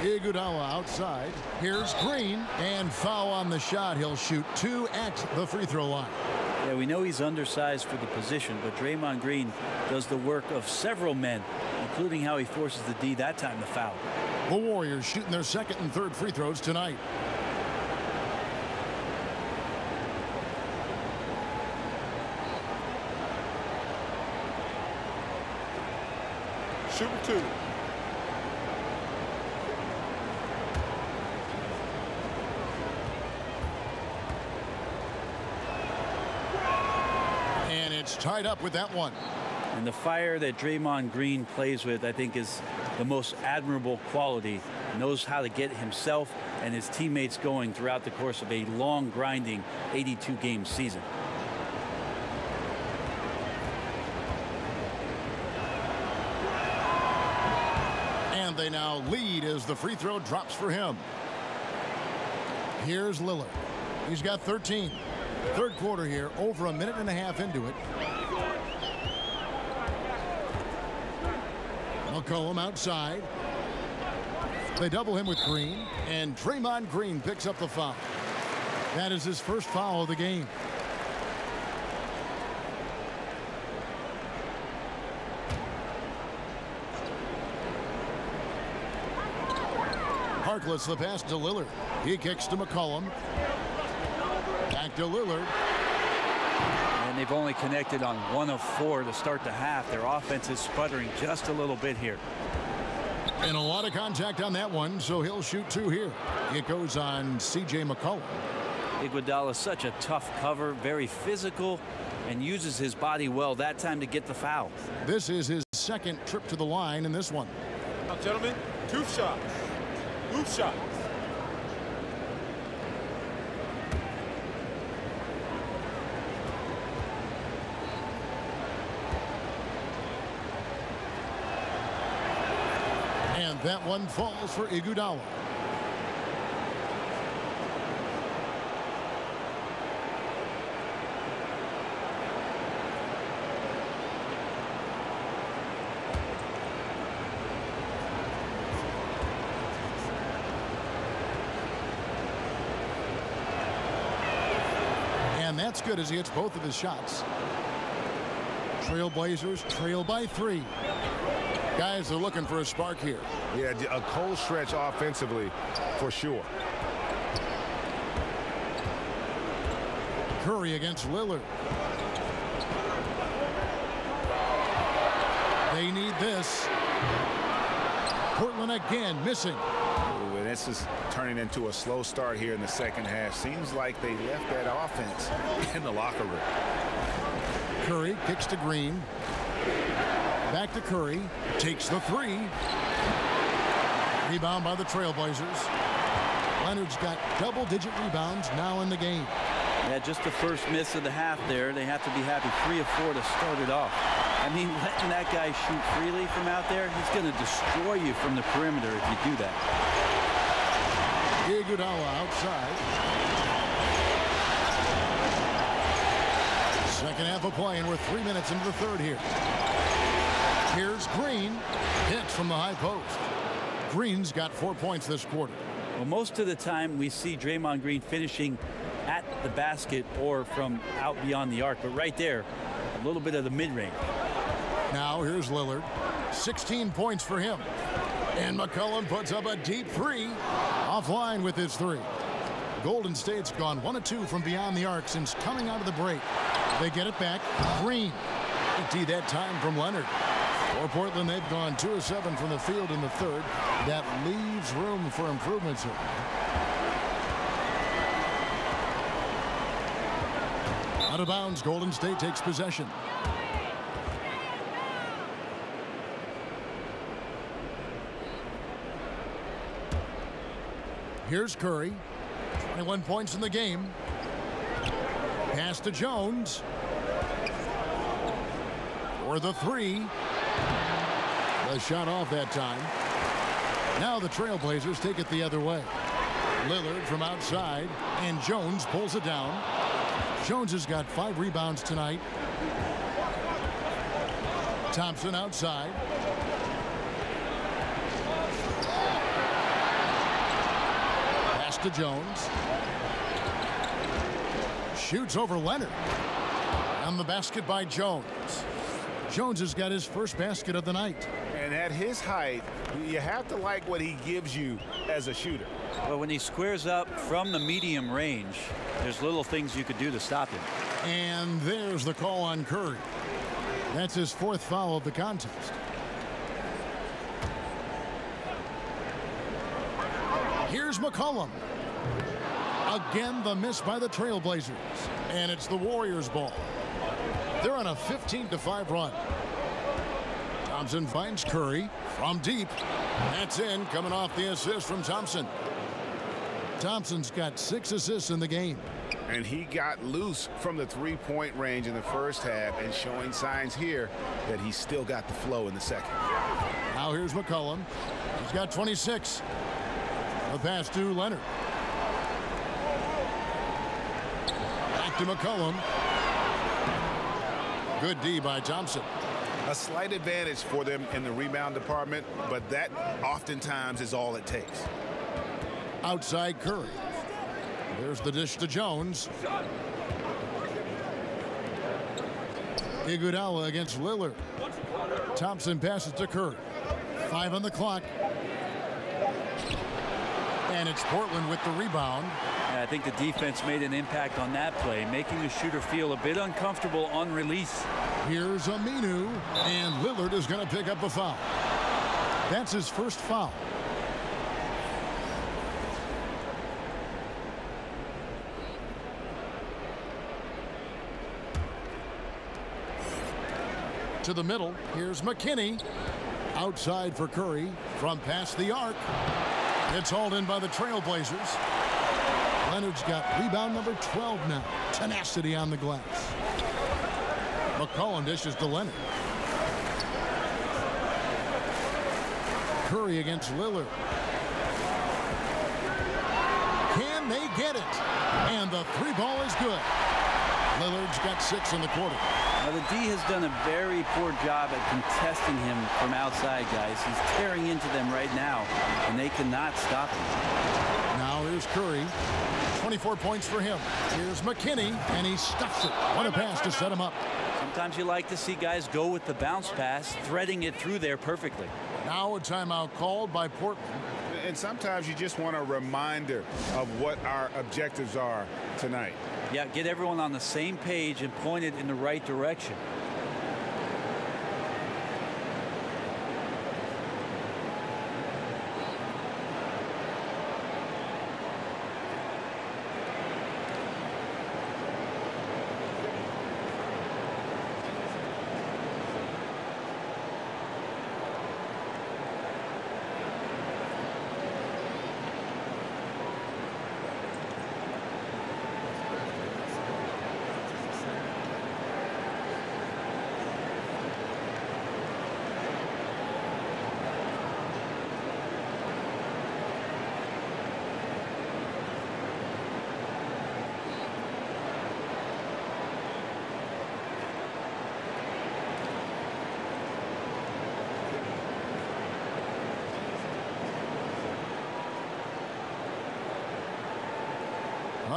B: Iguodala outside. Here's Green. And foul on the shot. He'll shoot two at the free throw line.
D: Yeah, we know he's undersized for the position, but Draymond Green does the work of several men, including how he forces the D that time to foul.
B: The Warriors shooting their second and third free throws tonight.
L: Shooting two.
B: And it's tied up with that one.
D: And the fire that Draymond Green plays with, I think, is the most admirable quality. Knows how to get himself and his teammates going throughout the course of a long, grinding 82-game season.
B: And they now lead as the free throw drops for him. Here's Lillard. He's got 13. Third quarter here, over a minute and a half into it. McCollum outside. They double him with Green, and Draymond Green picks up the foul. That is his first foul of the game. Harkless the pass to Lillard. He kicks to McCollum. Back to Lillard.
D: And they've only connected on one of four to start the half. Their offense is sputtering just a little bit here.
B: And a lot of contact on that one, so he'll shoot two here. It goes on C.J. McCollum.
D: Iguodala is such a tough cover, very physical, and uses his body well that time to get the foul.
B: This is his second trip to the line in this one.
M: Now, gentlemen, two shots. Two shots.
B: That one falls for Iguodala. And that's good as he hits both of his shots. Trailblazers trail by three. Guys are looking for a spark here.
C: Yeah, a cold stretch offensively for sure.
B: Curry against Lillard. They need this. Portland again missing.
C: Ooh, this is turning into a slow start here in the second half. Seems like they left that offense in the locker room.
B: Curry kicks to Green. Back to Curry. Takes the three. Rebound by the Trailblazers. Leonard's got double-digit rebounds now in the game.
D: Yeah, just the first miss of the half there. They have to be happy. Three of four to start it off. I mean, letting that guy shoot freely from out there, he's going to destroy you from the perimeter if you do that.
B: Iguodala outside. Second half of play, and we're three minutes into the third here. Here's Green. Hits from the high post. Green's got four points this quarter.
D: Well, most of the time we see Draymond Green finishing at the basket or from out beyond the arc, but right there, a little bit of the mid-range.
B: Now here's Lillard. 16 points for him. And McCollum puts up a deep three. Offline with his three. Golden State's gone 1 2 from beyond the arc since coming out of the break. They get it back. Green. Empty that time from Leonard. For Portland, they've gone 2 of 7 from the field in the third. That leaves room for improvements here. Out of bounds, Golden State takes possession. Here's Curry. 21 points in the game. Pass to Jones. For the three. The shot off that time. Now the Trailblazers take it the other way. Lillard from outside, and Jones pulls it down. Jones has got five rebounds tonight. Thompson outside. Pass to Jones. Shoots over Leonard. On the basket by Jones. Jones has got his first basket of the night.
C: And at his height, you have to like what he gives you as a shooter.
D: But when he squares up from the medium range, there's little things you could do to stop him.
B: And there's the call on Curry. That's his fourth foul of the contest. Here's McCollum. Again, the miss by the Trailblazers. And it's the Warriors' ball. They're on a 15 to 5 run. Thompson finds Curry from deep. That's in, coming off the assist from Thompson. Thompson's got six assists in the game.
C: And he got loose from the three-point range in the first half and showing signs here that he's still got the flow in the second.
B: Now here's McCollum. He's got 26. The pass to Leonard. Back to McCollum. Good D by Thompson.
C: A slight advantage for them in the rebound department, but that oftentimes is all it takes.
B: Outside Curry. There's the dish to Jones. Iguodala against Lillard. Thompson passes to Curry. Five on the clock. And it's Portland with the rebound.
D: Yeah, I think the defense made an impact on that play, making the shooter feel a bit uncomfortable on release.
B: Here's Aminu, and Lillard is going to pick up a foul. That's his first foul. To the middle. Here's McKinnie. Outside for Curry. From past the arc. It's hauled in by the Trailblazers. Leonard's got rebound number 12 now. Tenacity on the glass. McCollum dishes to Leonard. Curry against Lillard. Can they get it? And the three ball is good. Lillard's got six in the quarter.
D: Now the D has done a very poor job at contesting him from outside, guys. He's tearing into them right now, and they cannot stop him.
B: Now here's Curry. 24 points for him. Here's McKinnie, and he stuffs it. What a pass to set him up.
D: Sometimes you like to see guys go with the bounce pass, threading it through there perfectly.
B: Now a timeout called by Portland.
C: And sometimes you just want a reminder of what our objectives are tonight.
D: Yeah, get everyone on the same page and point it in the right direction.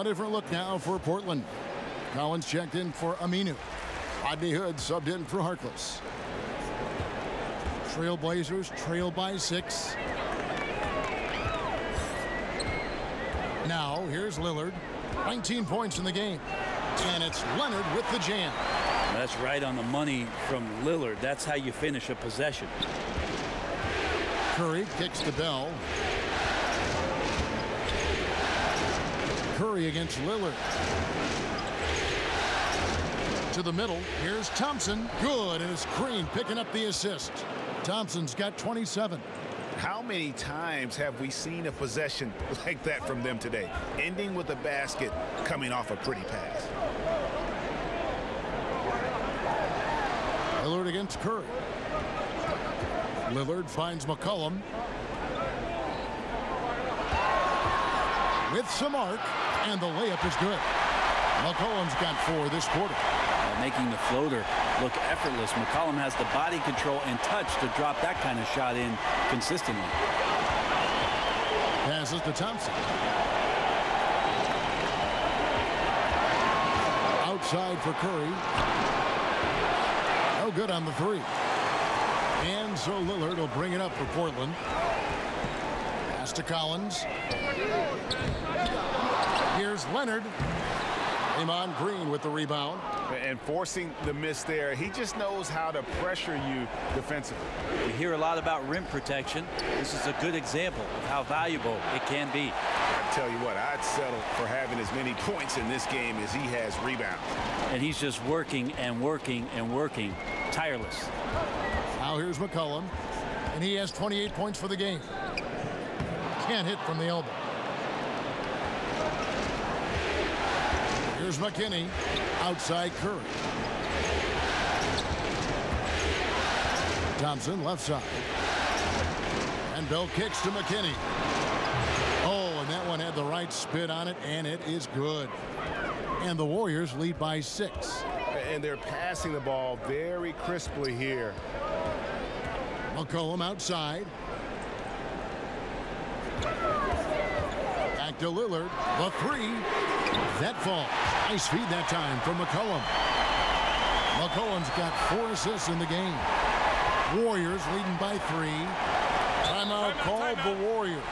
B: A different look now for Portland. Collins checked in for Aminu. Rodney Hood subbed in for Harkless. Trailblazers trail by six. Now here's Lillard. 19 points in the game. And it's Leonard with the jam.
D: That's right on the money from Lillard. That's how you finish a possession.
B: Curry kicks to Bell. Against Lillard. To the middle. Here's Thompson. Good. And it's Green picking up the assist. Thompson's got 27.
C: How many times have we seen a possession like that from them today? Ending with a basket, coming off a pretty pass.
B: Lillard against Curry. Lillard finds McCollum. With some arc, and the layup is good. McCollum's got four this quarter.
D: Uh, making the floater look effortless. McCollum has the body control and touch to drop that kind of shot in consistently.
B: Passes to Thompson. Outside for Curry. No good on the three. And so Lillard will bring it up for Portland. Pass to Collins. Here's Leonard. Amon Green with the rebound.
C: And forcing the miss there, he just knows how to pressure you defensively.
D: We hear a lot about rim protection. This is a good example of how valuable it can be.
C: I tell you what, I'd settle for having as many points in this game as he has rebounds.
D: And he's just working and working and working, tireless.
B: Now here's McCollum, and he has 28 points for the game. Can't hit from the elbow. Here's McKinnie. Outside Curry. Thompson left side. And Bell kicks to McKinnie. Oh, and that one had the right spit on it, and it is good. And the Warriors lead by six.
C: And they're passing the ball very crisply here.
B: McCollum outside. Back to Lillard. The three. That falls. Nice feed that time from McCollum. McCollum's got four assists in the game. Warriors leading by three. Timeout called the Warriors.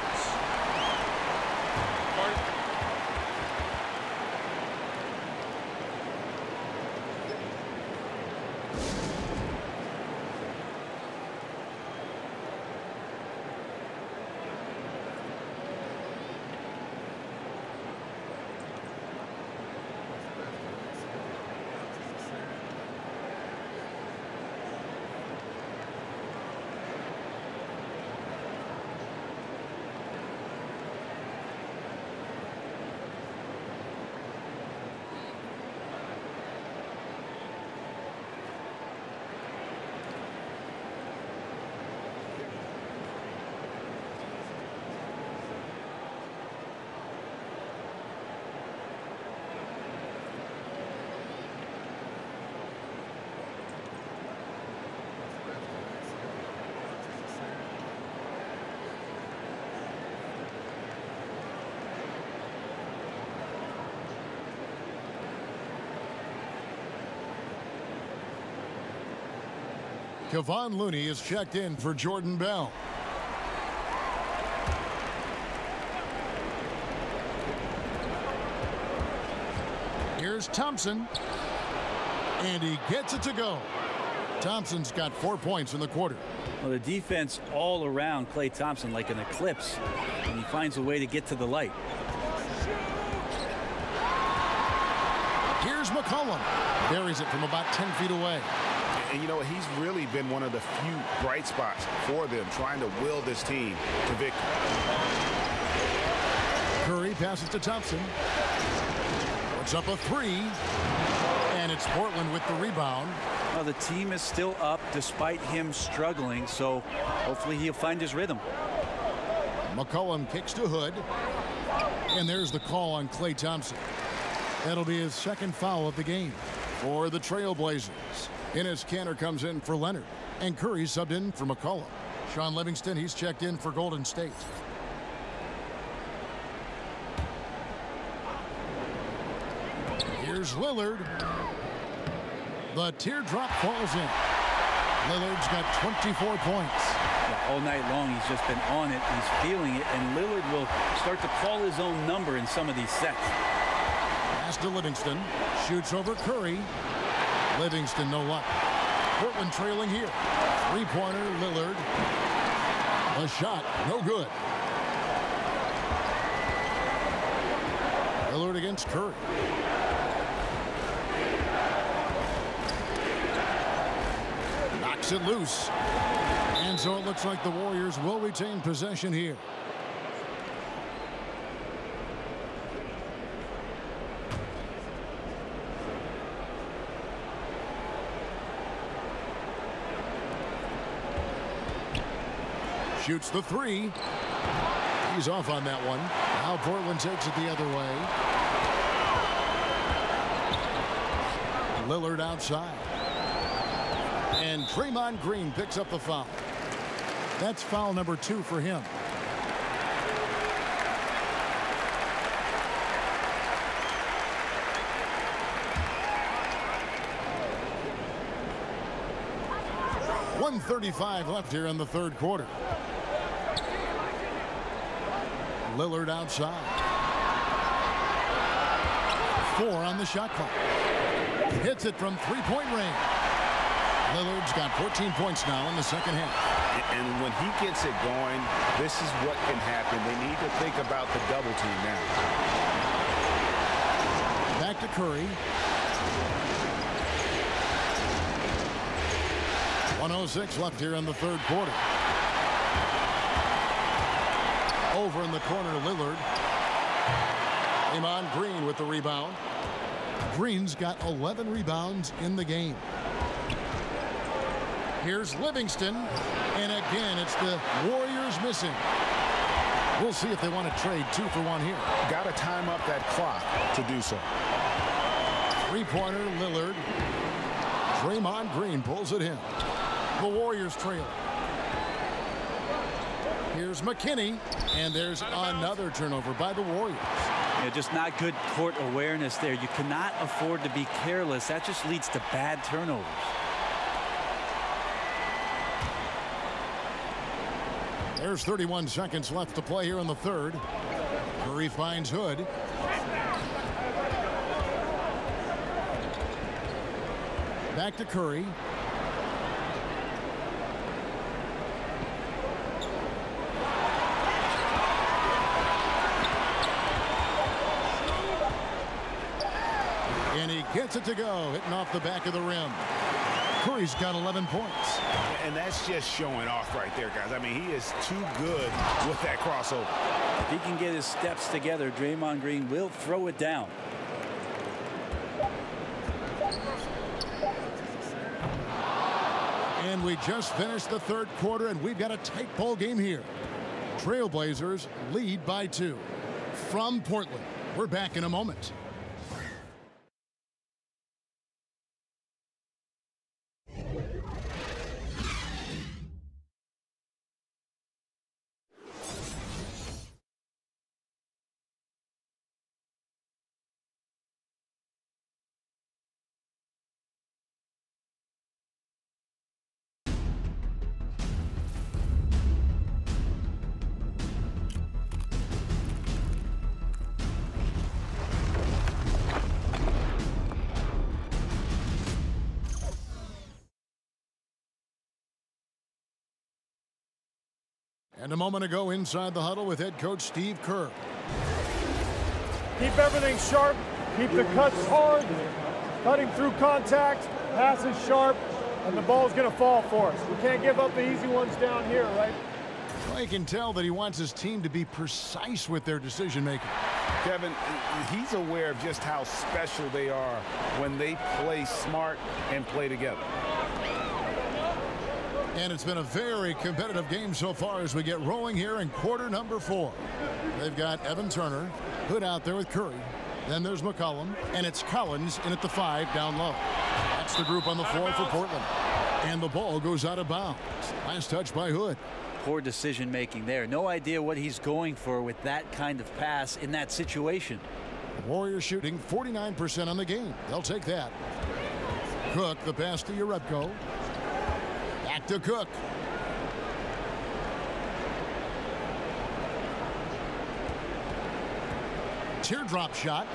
B: Kevon Looney is checked in for Jordan Bell. Here's Thompson. And he gets it to go. Thompson's got four points in the quarter.
D: Well, the defense all around Klay Thompson like an eclipse, and he finds a way to get to the light.
B: Here's McCollum. Buries it from about 10 feet away.
C: And you know, he's really been one of the few bright spots for them, trying to will this team to victory.
B: Curry passes to Thompson. Puts up a three. And it's Portland with the rebound.
D: Well, the team is still up despite him struggling, so hopefully he'll find his rhythm.
B: McCollum kicks to Hood. And there's the call on Klay Thompson. That'll be his second foul of the game for the Trailblazers. Enes Kanter comes in for Leonard. And Curry subbed in for McCollum. Shaun Livingston, he's checked in for Golden State. Here's Lillard. The teardrop falls in. Lillard's got 24 points.
D: All night long, he's just been on it. He's feeling it, and Lillard will start to call his own number in some of these sets.
B: Pass to Livingston. Shoots over Curry. Livingston, no luck. Portland trailing here. Three-pointer, Lillard. A shot, no good. Lillard against Curry. Knocks it loose. And so it looks like the Warriors will retain possession here. Shoots the three. He's off on that one. Now Portland takes it the other way. Lillard outside. And Draymond Green picks up the foul. That's foul number two for him. One thirty-five left here in the third quarter. Lillard outside. Four on the shot clock. Hits it from three-point range. Lillard's got 14 points now in the second half.
C: And when he gets it going, this is what can happen. They need to think about the double team now.
B: Back to Curry. 106 left here in the third quarter. Over in the corner, Lillard. Draymond Green with the rebound. Green's got 11 rebounds in the game. Here's Livingston. And again, it's the Warriors missing. We'll see if they want to trade two for one here.
C: Got to time up that clock to do so.
B: Three-pointer, Lillard. Draymond Green pulls it in. The Warriors trail. Here's McKinnie. And there's another turnover by the Warriors.
D: Yeah, just not good court awareness there. You cannot afford to be careless. That just leads to bad turnovers.
B: There's 31 seconds left to play here in the third. Curry finds Hood. Back to Curry. Gets it to go, hitting off the back of the rim. Curry's got 11 points.
C: And that's just showing off right there, guys. I mean, he is too good with that crossover.
D: If he can get his steps together, Draymond Green will throw it down.
B: And we just finished the third quarter, and we've got a tight ball game here. Trailblazers lead by two. From Portland, we're back in a moment. And a moment ago inside the huddle with head coach Steve Kerr.
N: Keep everything sharp. Keep the cuts hard. Cutting through contact. Passes sharp. And the ball's going to fall for us. We can't give up the easy ones down here, right?
B: Well, you can tell that he wants his team to be precise with their decision making.
C: Kevin, he's aware of just how special they are when they play smart and play together.
B: And it's been a very competitive game so far as we get rolling here in quarter number four. They've got Evan Turner, Hood out there with Curry. Then there's McCollum, and it's Collins in at the five down low. That's the group on the floor for Portland. And the ball goes out of bounds. Last touch by Hood.
D: Poor decision making there. No idea what he's going for with that kind of pass in that situation.
B: Warriors shooting 49% on the game. They'll take that. Cook, the pass to Jerebko. Back to Cook. Teardrop shot.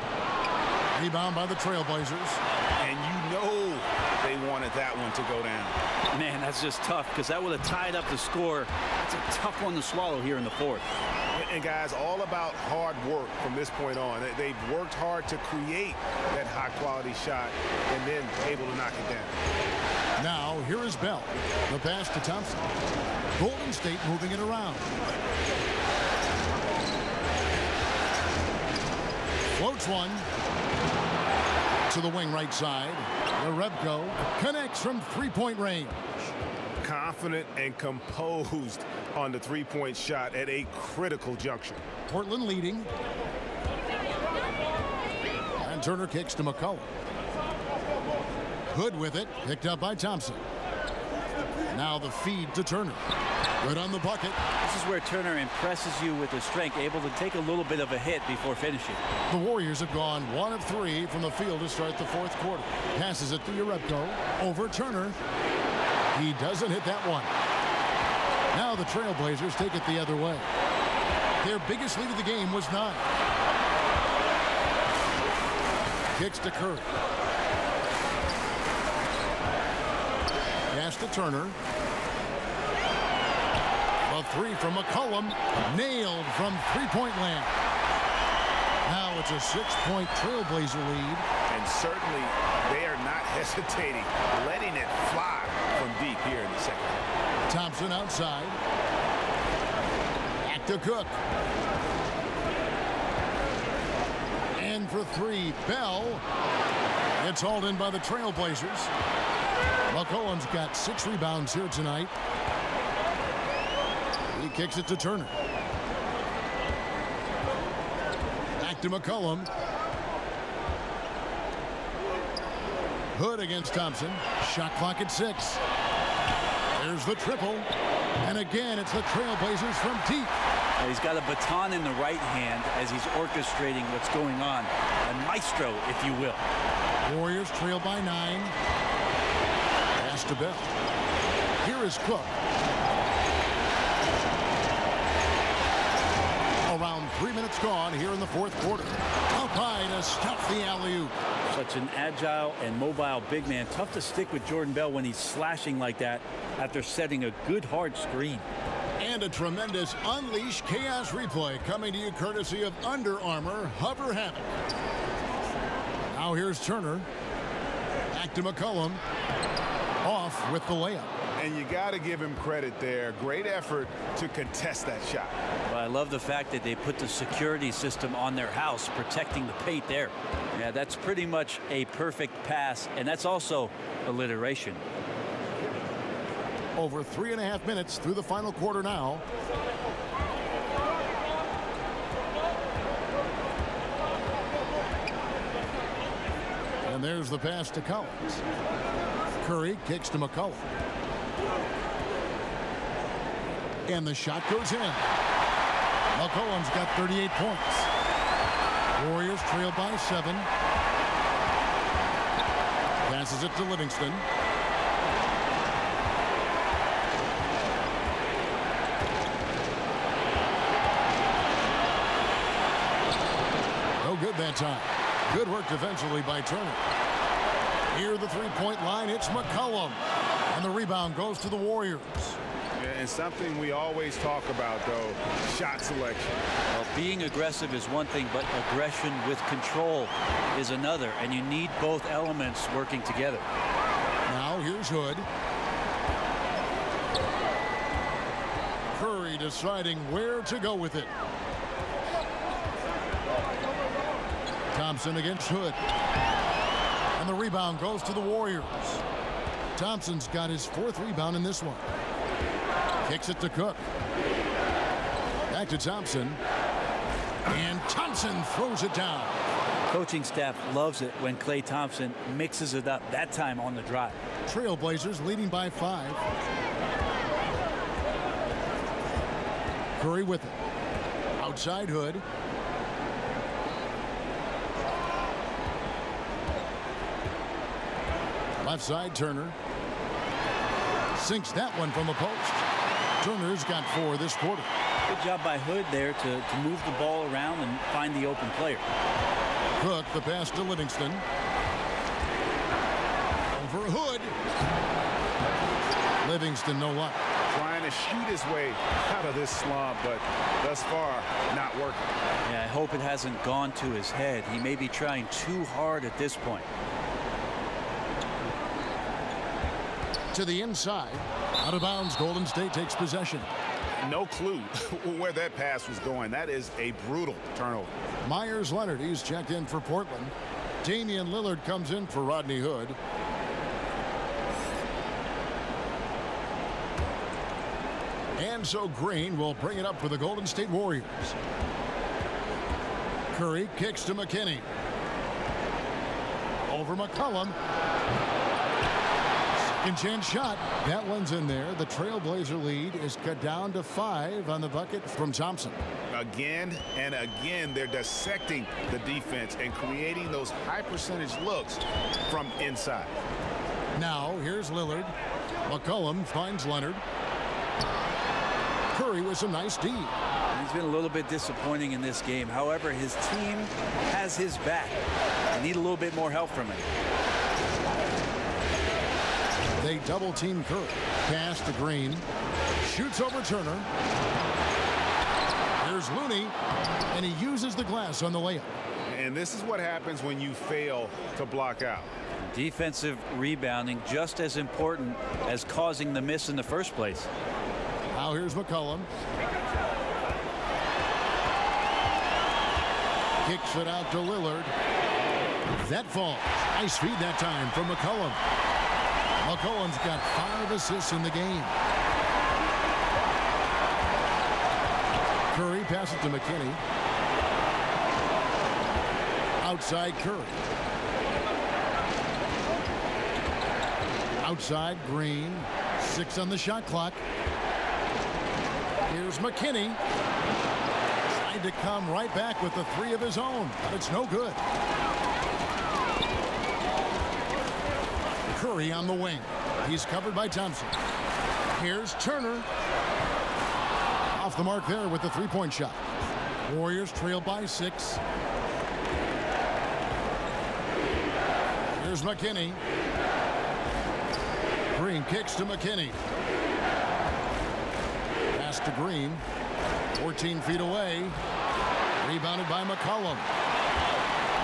B: Rebound by the Trailblazers.
C: And you know they wanted that one to go down.
D: Man, that's just tough because that would have tied up the score. It's a tough one to swallow here in the fourth.
C: And guys, all about hard work from this point on. They've worked hard to create that high quality shot and then able to knock it down.
B: Now, here is Bell. The pass to Thompson. Golden State moving it around. Floats one. To the wing right side. Jerebko connects from three-point range.
C: Confident and composed on the three-point shot at a critical juncture.
B: Portland leading. And Turner kicks to McCollum. Hood with it, picked up by Thompson. Now the feed to Turner. Good on the bucket.
D: This is where Turner impresses you with his strength, able to take a little bit of a hit before finishing.
B: The Warriors have gone one of three from the field to start the fourth quarter. Passes it to Jerebko. Over Turner. He doesn't hit that one. Now the Trailblazers take it the other way. Their biggest lead of the game was nine. Kicks to Curry. Pass to Turner. A three from McCollum. Nailed from three-point land. Now it's a six-point Trailblazer lead.
C: And certainly they are not hesitating, letting it fly from deep here in the second.
B: Thompson outside. Back to Cook. And for three, Bell. It's hauled in by the Trailblazers. McCollum's got six rebounds here tonight. He kicks it to Turner. Back to McCollum. Hood against Thompson. Shot clock at six. There's the triple. And again, it's the Trailblazers from deep.
D: He's got a baton in the right hand as he's orchestrating what's going on. A maestro, if you will.
B: Warriors trail by nine. To Bell. Here is Cook. Around three minutes gone here in the fourth quarter. Up high to stuff the alley-oop.
D: Such an agile and mobile big man. Tough to stick with Jordan Bell when he's slashing like that after setting a good hard screen.
B: And a tremendous Unleash Chaos replay coming to you courtesy of Under Armour Hover Havoc. Now here's Turner. Back to McCollum. Off with the layup.
C: And you got to give him credit there. Great effort to contest that shot.
D: Well, I love the fact that they put the security system on their house, protecting the paint there. Yeah, that's pretty much a perfect pass, and that's also alliteration.
B: Over three and a half minutes through the final quarter now. And there's the pass to Collins. Curry kicks to McCollum. And the shot goes in. McCollum's got 38 points. Warriors trail by seven. Passes it to Livingston. No good that time. Good work defensively by Turner. Near the three-point line, it's McCollum. And the rebound goes to the Warriors.
C: And something we always talk about, though, shot selection.
D: Well, being aggressive is one thing, but aggression with control is another, and you need both elements working together.
B: Now here's Hood. Curry deciding where to go with it. Thompson against Hood. And the rebound goes to the Warriors. Thompson's got his fourth rebound in this one. Kicks it to Cook. Back to Thompson. And Thompson throws it down.
D: Coaching staff loves it when Klay Thompson mixes it up, that time on the drive.
B: Trailblazers leading by five. Curry with it. Outside Hood. Left side Turner. Sinks that one from the post. Turner's got four this quarter.
D: Good job by Hood there to, to move the ball around and find the open player.
B: Cook the pass to Livingston. Over Hood. Livingston no luck.
C: Trying to shoot his way out of this slump, but thus far not working.
D: Yeah, I hope it hasn't gone to his head. He may be trying too hard at this point.
B: To the inside. Out of bounds, Golden State takes possession.
C: No clue where that pass was going. That is a brutal turnover.
B: Meyers Leonard, he's checked in for Portland. Damian Lillard comes in for Rodney Hood. And so Green will bring it up for the Golden State Warriors. Curry kicks to McKinnie. Over McCollum. Second chance shot. That one's in there. The Trailblazer lead is cut down to five on the bucket from Thompson.
C: Again and again, they're dissecting the defense and creating those high percentage looks from inside.
B: Now, here's Lillard. McCollum finds Leonard. Curry with some nice D.
D: He's been a little bit disappointing in this game. However, his team has his back. They need a little bit more help from him.
B: They double team Curry. Pass to Green. Shoots over Turner. Here's Looney. And he uses the glass on the layup.
C: And this is what happens when you fail to block out.
D: Defensive rebounding just as important as causing the miss in the first place.
B: Now here's McCollum. Kicks it out to Lillard. That falls. Nice feed that time from McCollum. McCollum's got five assists in the game. Curry passes to McKinnie. Outside Curry. Outside Green. Six on the shot clock. Here's McKinnie. Tried to come right back with the three of his own, but it's no good. Curry on the wing. He's covered by Thompson. Here's Turner. Off the mark there with the three-point shot. Warriors trail by six. Here's McKinnie. Green kicks to McKinnie. Pass to Green. 14 feet away. Rebounded by McCollum.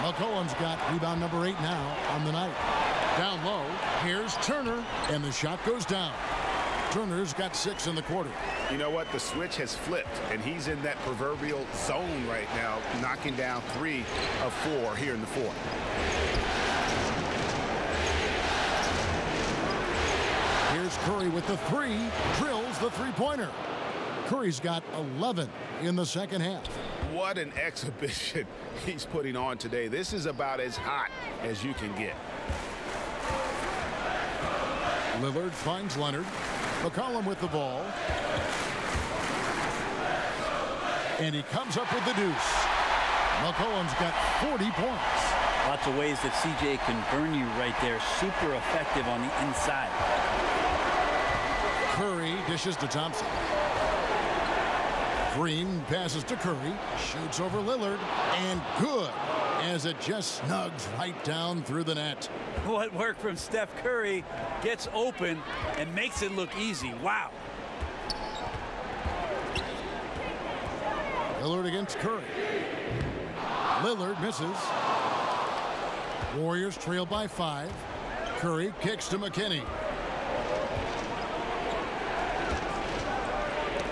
B: McCollum's got rebound number eight now on the night. Down low. Here's Turner. And the shot goes down. Turner's got six in the quarter.
C: You know what? The switch has flipped, and he's in that proverbial zone right now, knocking down three of four here in the fourth.
B: Here's Curry with the three. Drills the three-pointer. Curry's got 11 in the second half.
C: What an exhibition he's putting on today. This is about as hot as you can get.
B: Lillard finds Leonard. McCollum with the ball. And he comes up with the deuce. McCollum's got 40 points.
D: Lots of ways that CJ can burn you right there. Super effective on the inside.
B: Curry dishes to Thompson. Green passes to Curry. Shoots over Lillard. And good as it just snugs right down through the net.
D: What work from Steph Curry gets open and makes it look easy. Wow.
B: Lillard against Curry. Lillard misses. Warriors trail by five. Curry kicks to McKinnie.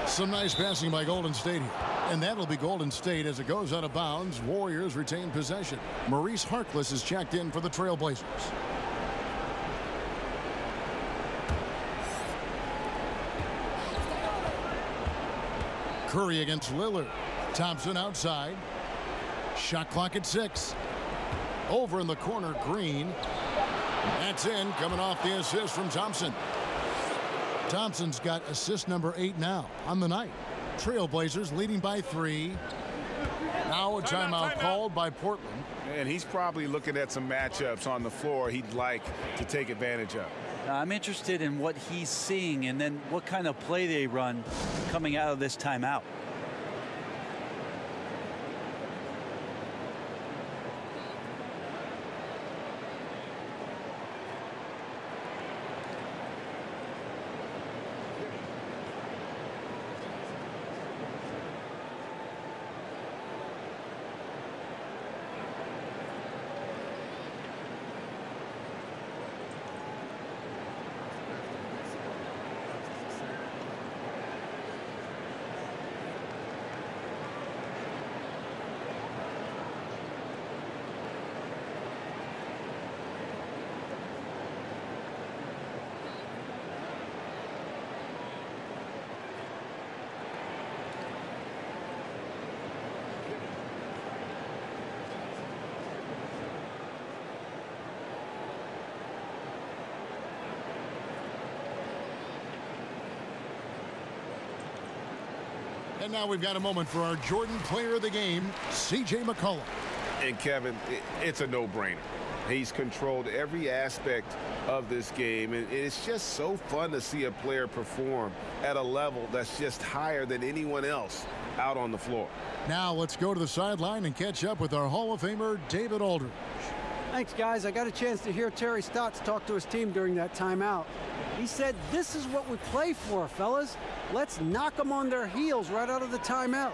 B: Some nice passing by Golden State here. And that'll be Golden State as it goes out of bounds. Warriors retain possession. Maurice Harkless is checked in for the Trailblazers. Curry against Lillard. Thompson outside. Shot clock at six. Over in the corner, Green. That's in, coming off the assist from Thompson. Thompson's got assist number eight now on the night. Trailblazers leading by three. Now a timeout, called by Portland.
C: And he's probably looking at some matchups on the floor he'd like to take advantage of.
D: I'm interested in what he's seeing and then what kind of play they run coming out of this timeout.
B: And now we've got a moment for our Jordan player of the game, C.J. McCollum.
C: And Kevin, it's a no-brainer. He's controlled every aspect of this game, and it's just so fun to see a player perform at a level that's just higher than anyone else out on the floor.
B: Now let's go to the sideline and catch up with our Hall of Famer, David Aldridge.
F: Thanks, guys. I got a chance to hear Terry Stotts talk to his team during that timeout. He said, this is what we play for, fellas. Let's knock them on their heels right out of the timeout.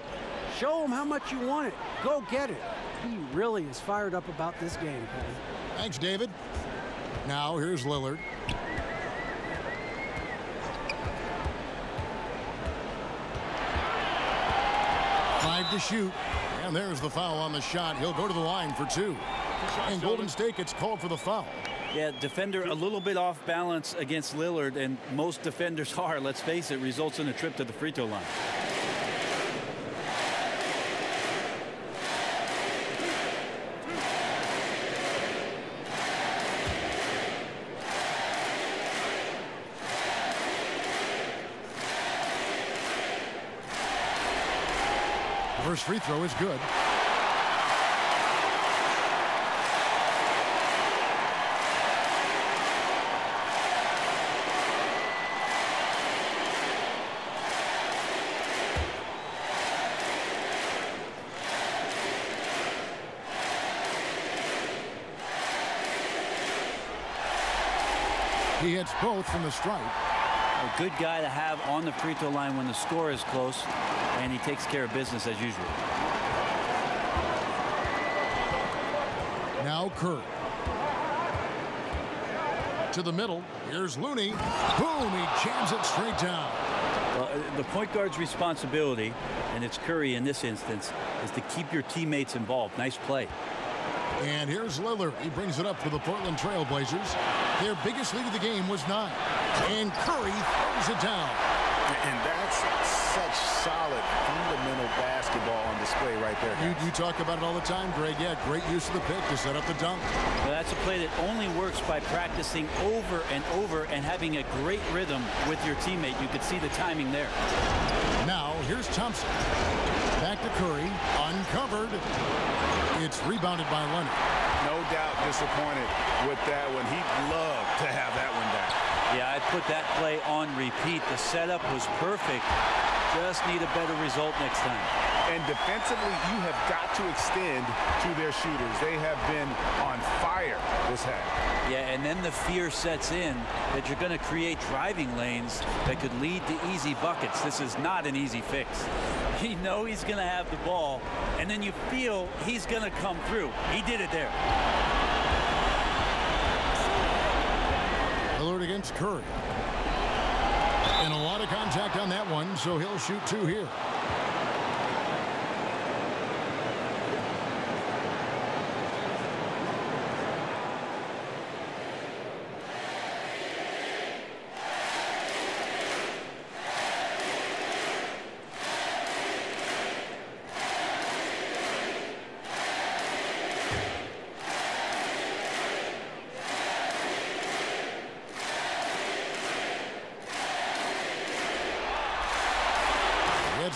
F: Show them how much you want it. Go get it. He really is fired up about this game, Penny.
B: Thanks, David. Now here's Lillard. Five to shoot. And there's the foul on the shot. He'll go to the line for two. And Golden State gets called for the foul.
D: Yeah, defender a little bit off balance against Lillard, and most defenders are, let's face it, results in a trip to the free throw line.
B: First free throw is good. Both from the stripe.
D: A good guy to have on the free throw line when the score is close, and he takes care of business as usual.
B: Now Curry. To the middle. Here's Looney. Boom! He jams it straight down.
D: Well, uh, the point guard's responsibility, and it's Curry in this instance, is to keep your teammates involved. Nice play.
B: And here's Lillard. He brings it up for the Portland Trailblazers. Their biggest lead of the game was nine. And Curry throws it down.
C: And that's such solid, fundamental basketball on display right there.
B: You, you, talk about it all the time, Greg. Yeah, great use of the pick to set up the dunk.
D: Well, that's a play that only works by practicing over and over and having a great rhythm with your teammate. You could see the timing there.
B: Now, here's Thompson. Back to Curry. Uncovered. It's rebounded by Leonard.
C: No doubt disappointed with that one. He'd love to have that one down.
D: Yeah, I put that play on repeat. The setup was perfect. Just need a better result next time.
C: And defensively, you have got to extend to their shooters. They have been on fire this half.
D: Yeah, and then the fear sets in that you're going to create driving lanes that could lead to easy buckets. This is not an easy fix. You know he's going to have the ball, and then you feel he's going to come through. He did it there.
B: Lillard against Curry. And a lot of contact on that one, so he'll shoot two here.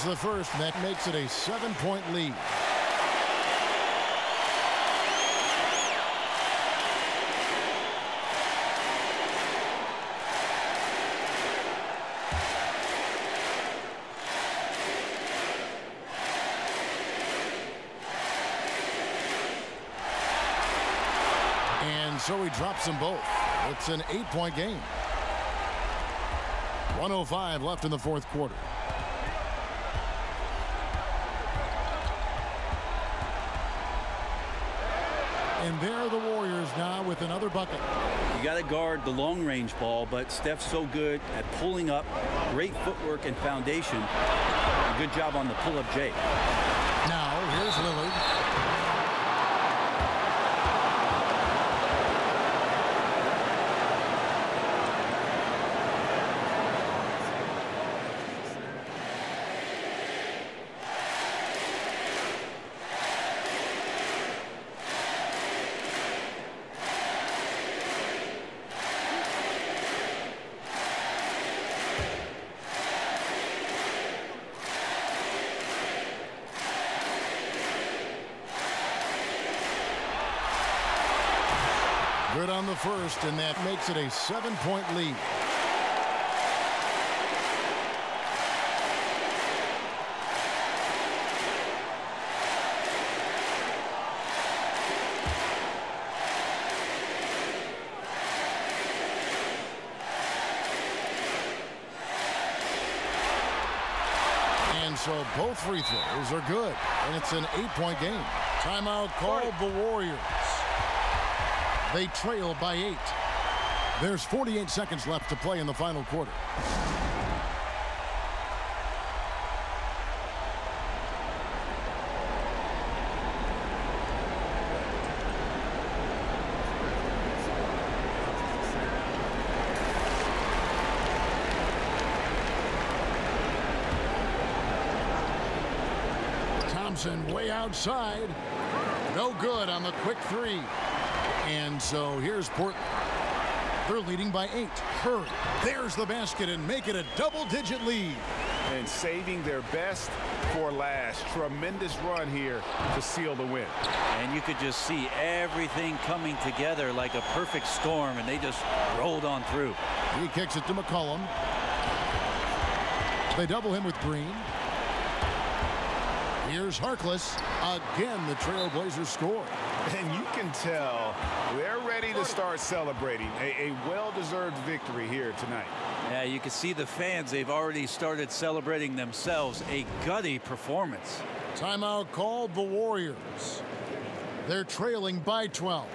B: It's the first, that makes it a seven-point lead. And so he drops them both. It's an eight-point game. 105 left in the fourth quarter. And there are the Warriors now with another bucket.
D: You got to guard the long range ball, but Steph's so good at pulling up. Great footwork and foundation. Good job on the pull up J.
B: Now, here's Lillard. First, and that makes it a seven-point lead. And so both free throws are good, and it's an eight-point game. Timeout called the Warriors. They trail by eight. There's 48 seconds left to play in the final quarter. Thompson way outside. No good on the quick three. And so here's Portland. They're leading by eight. Curry. There's the basket and make it a double-digit lead.
C: And saving their best for last. Tremendous run here to seal the win.
D: And you could just see everything coming together like a perfect storm, and they just rolled on through.
B: He kicks it to McCollum. They double him with Green. Here's Harkless. Again, the Trailblazers score.
C: And you can tell they're ready to start celebrating a, a well-deserved victory here tonight.
D: Yeah, you can see the fans. They've already started celebrating themselves. A gutty performance.
B: Timeout called the Warriors. They're trailing by 12.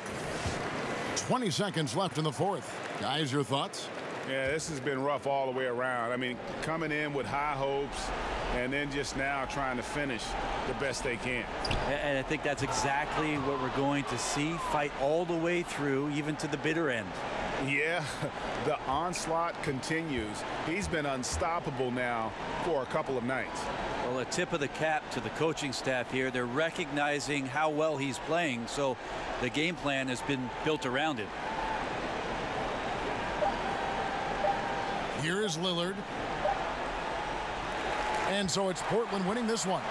B: 20 seconds left in the fourth. Guys, your thoughts?
C: Yeah, this has been rough all the way around. I mean, coming in with high hopes and then just now trying to finish the best they can.
D: And I think that's exactly what we're going to see. Fight all the way through, even to the bitter end.
C: Yeah, the onslaught continues. He's been unstoppable now for a couple of nights.
D: Well, a tip of the cap to the coaching staff here. They're recognizing how well he's playing, so the game plan has been built around it.
B: Here is Lillard. And so it's Portland winning this one.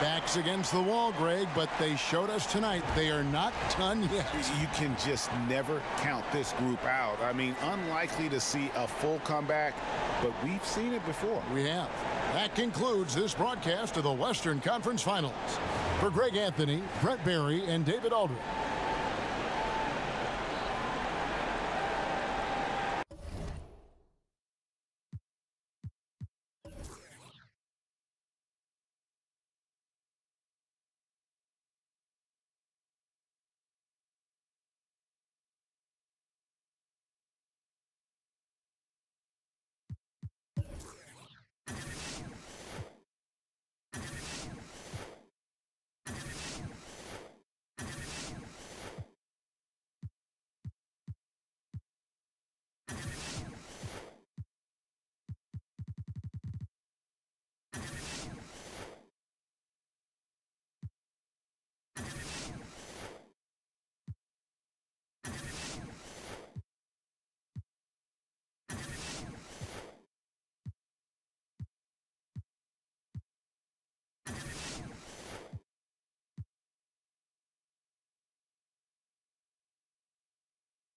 B: Backs against the wall, Greg, but they showed us tonight they are not done yet.
C: You can just never count this group out. I mean, unlikely to see a full comeback, but we've seen it before.
B: We have. That concludes this broadcast of the Western Conference Finals. For Greg Anthony, Brent Barry, and David Aldridge,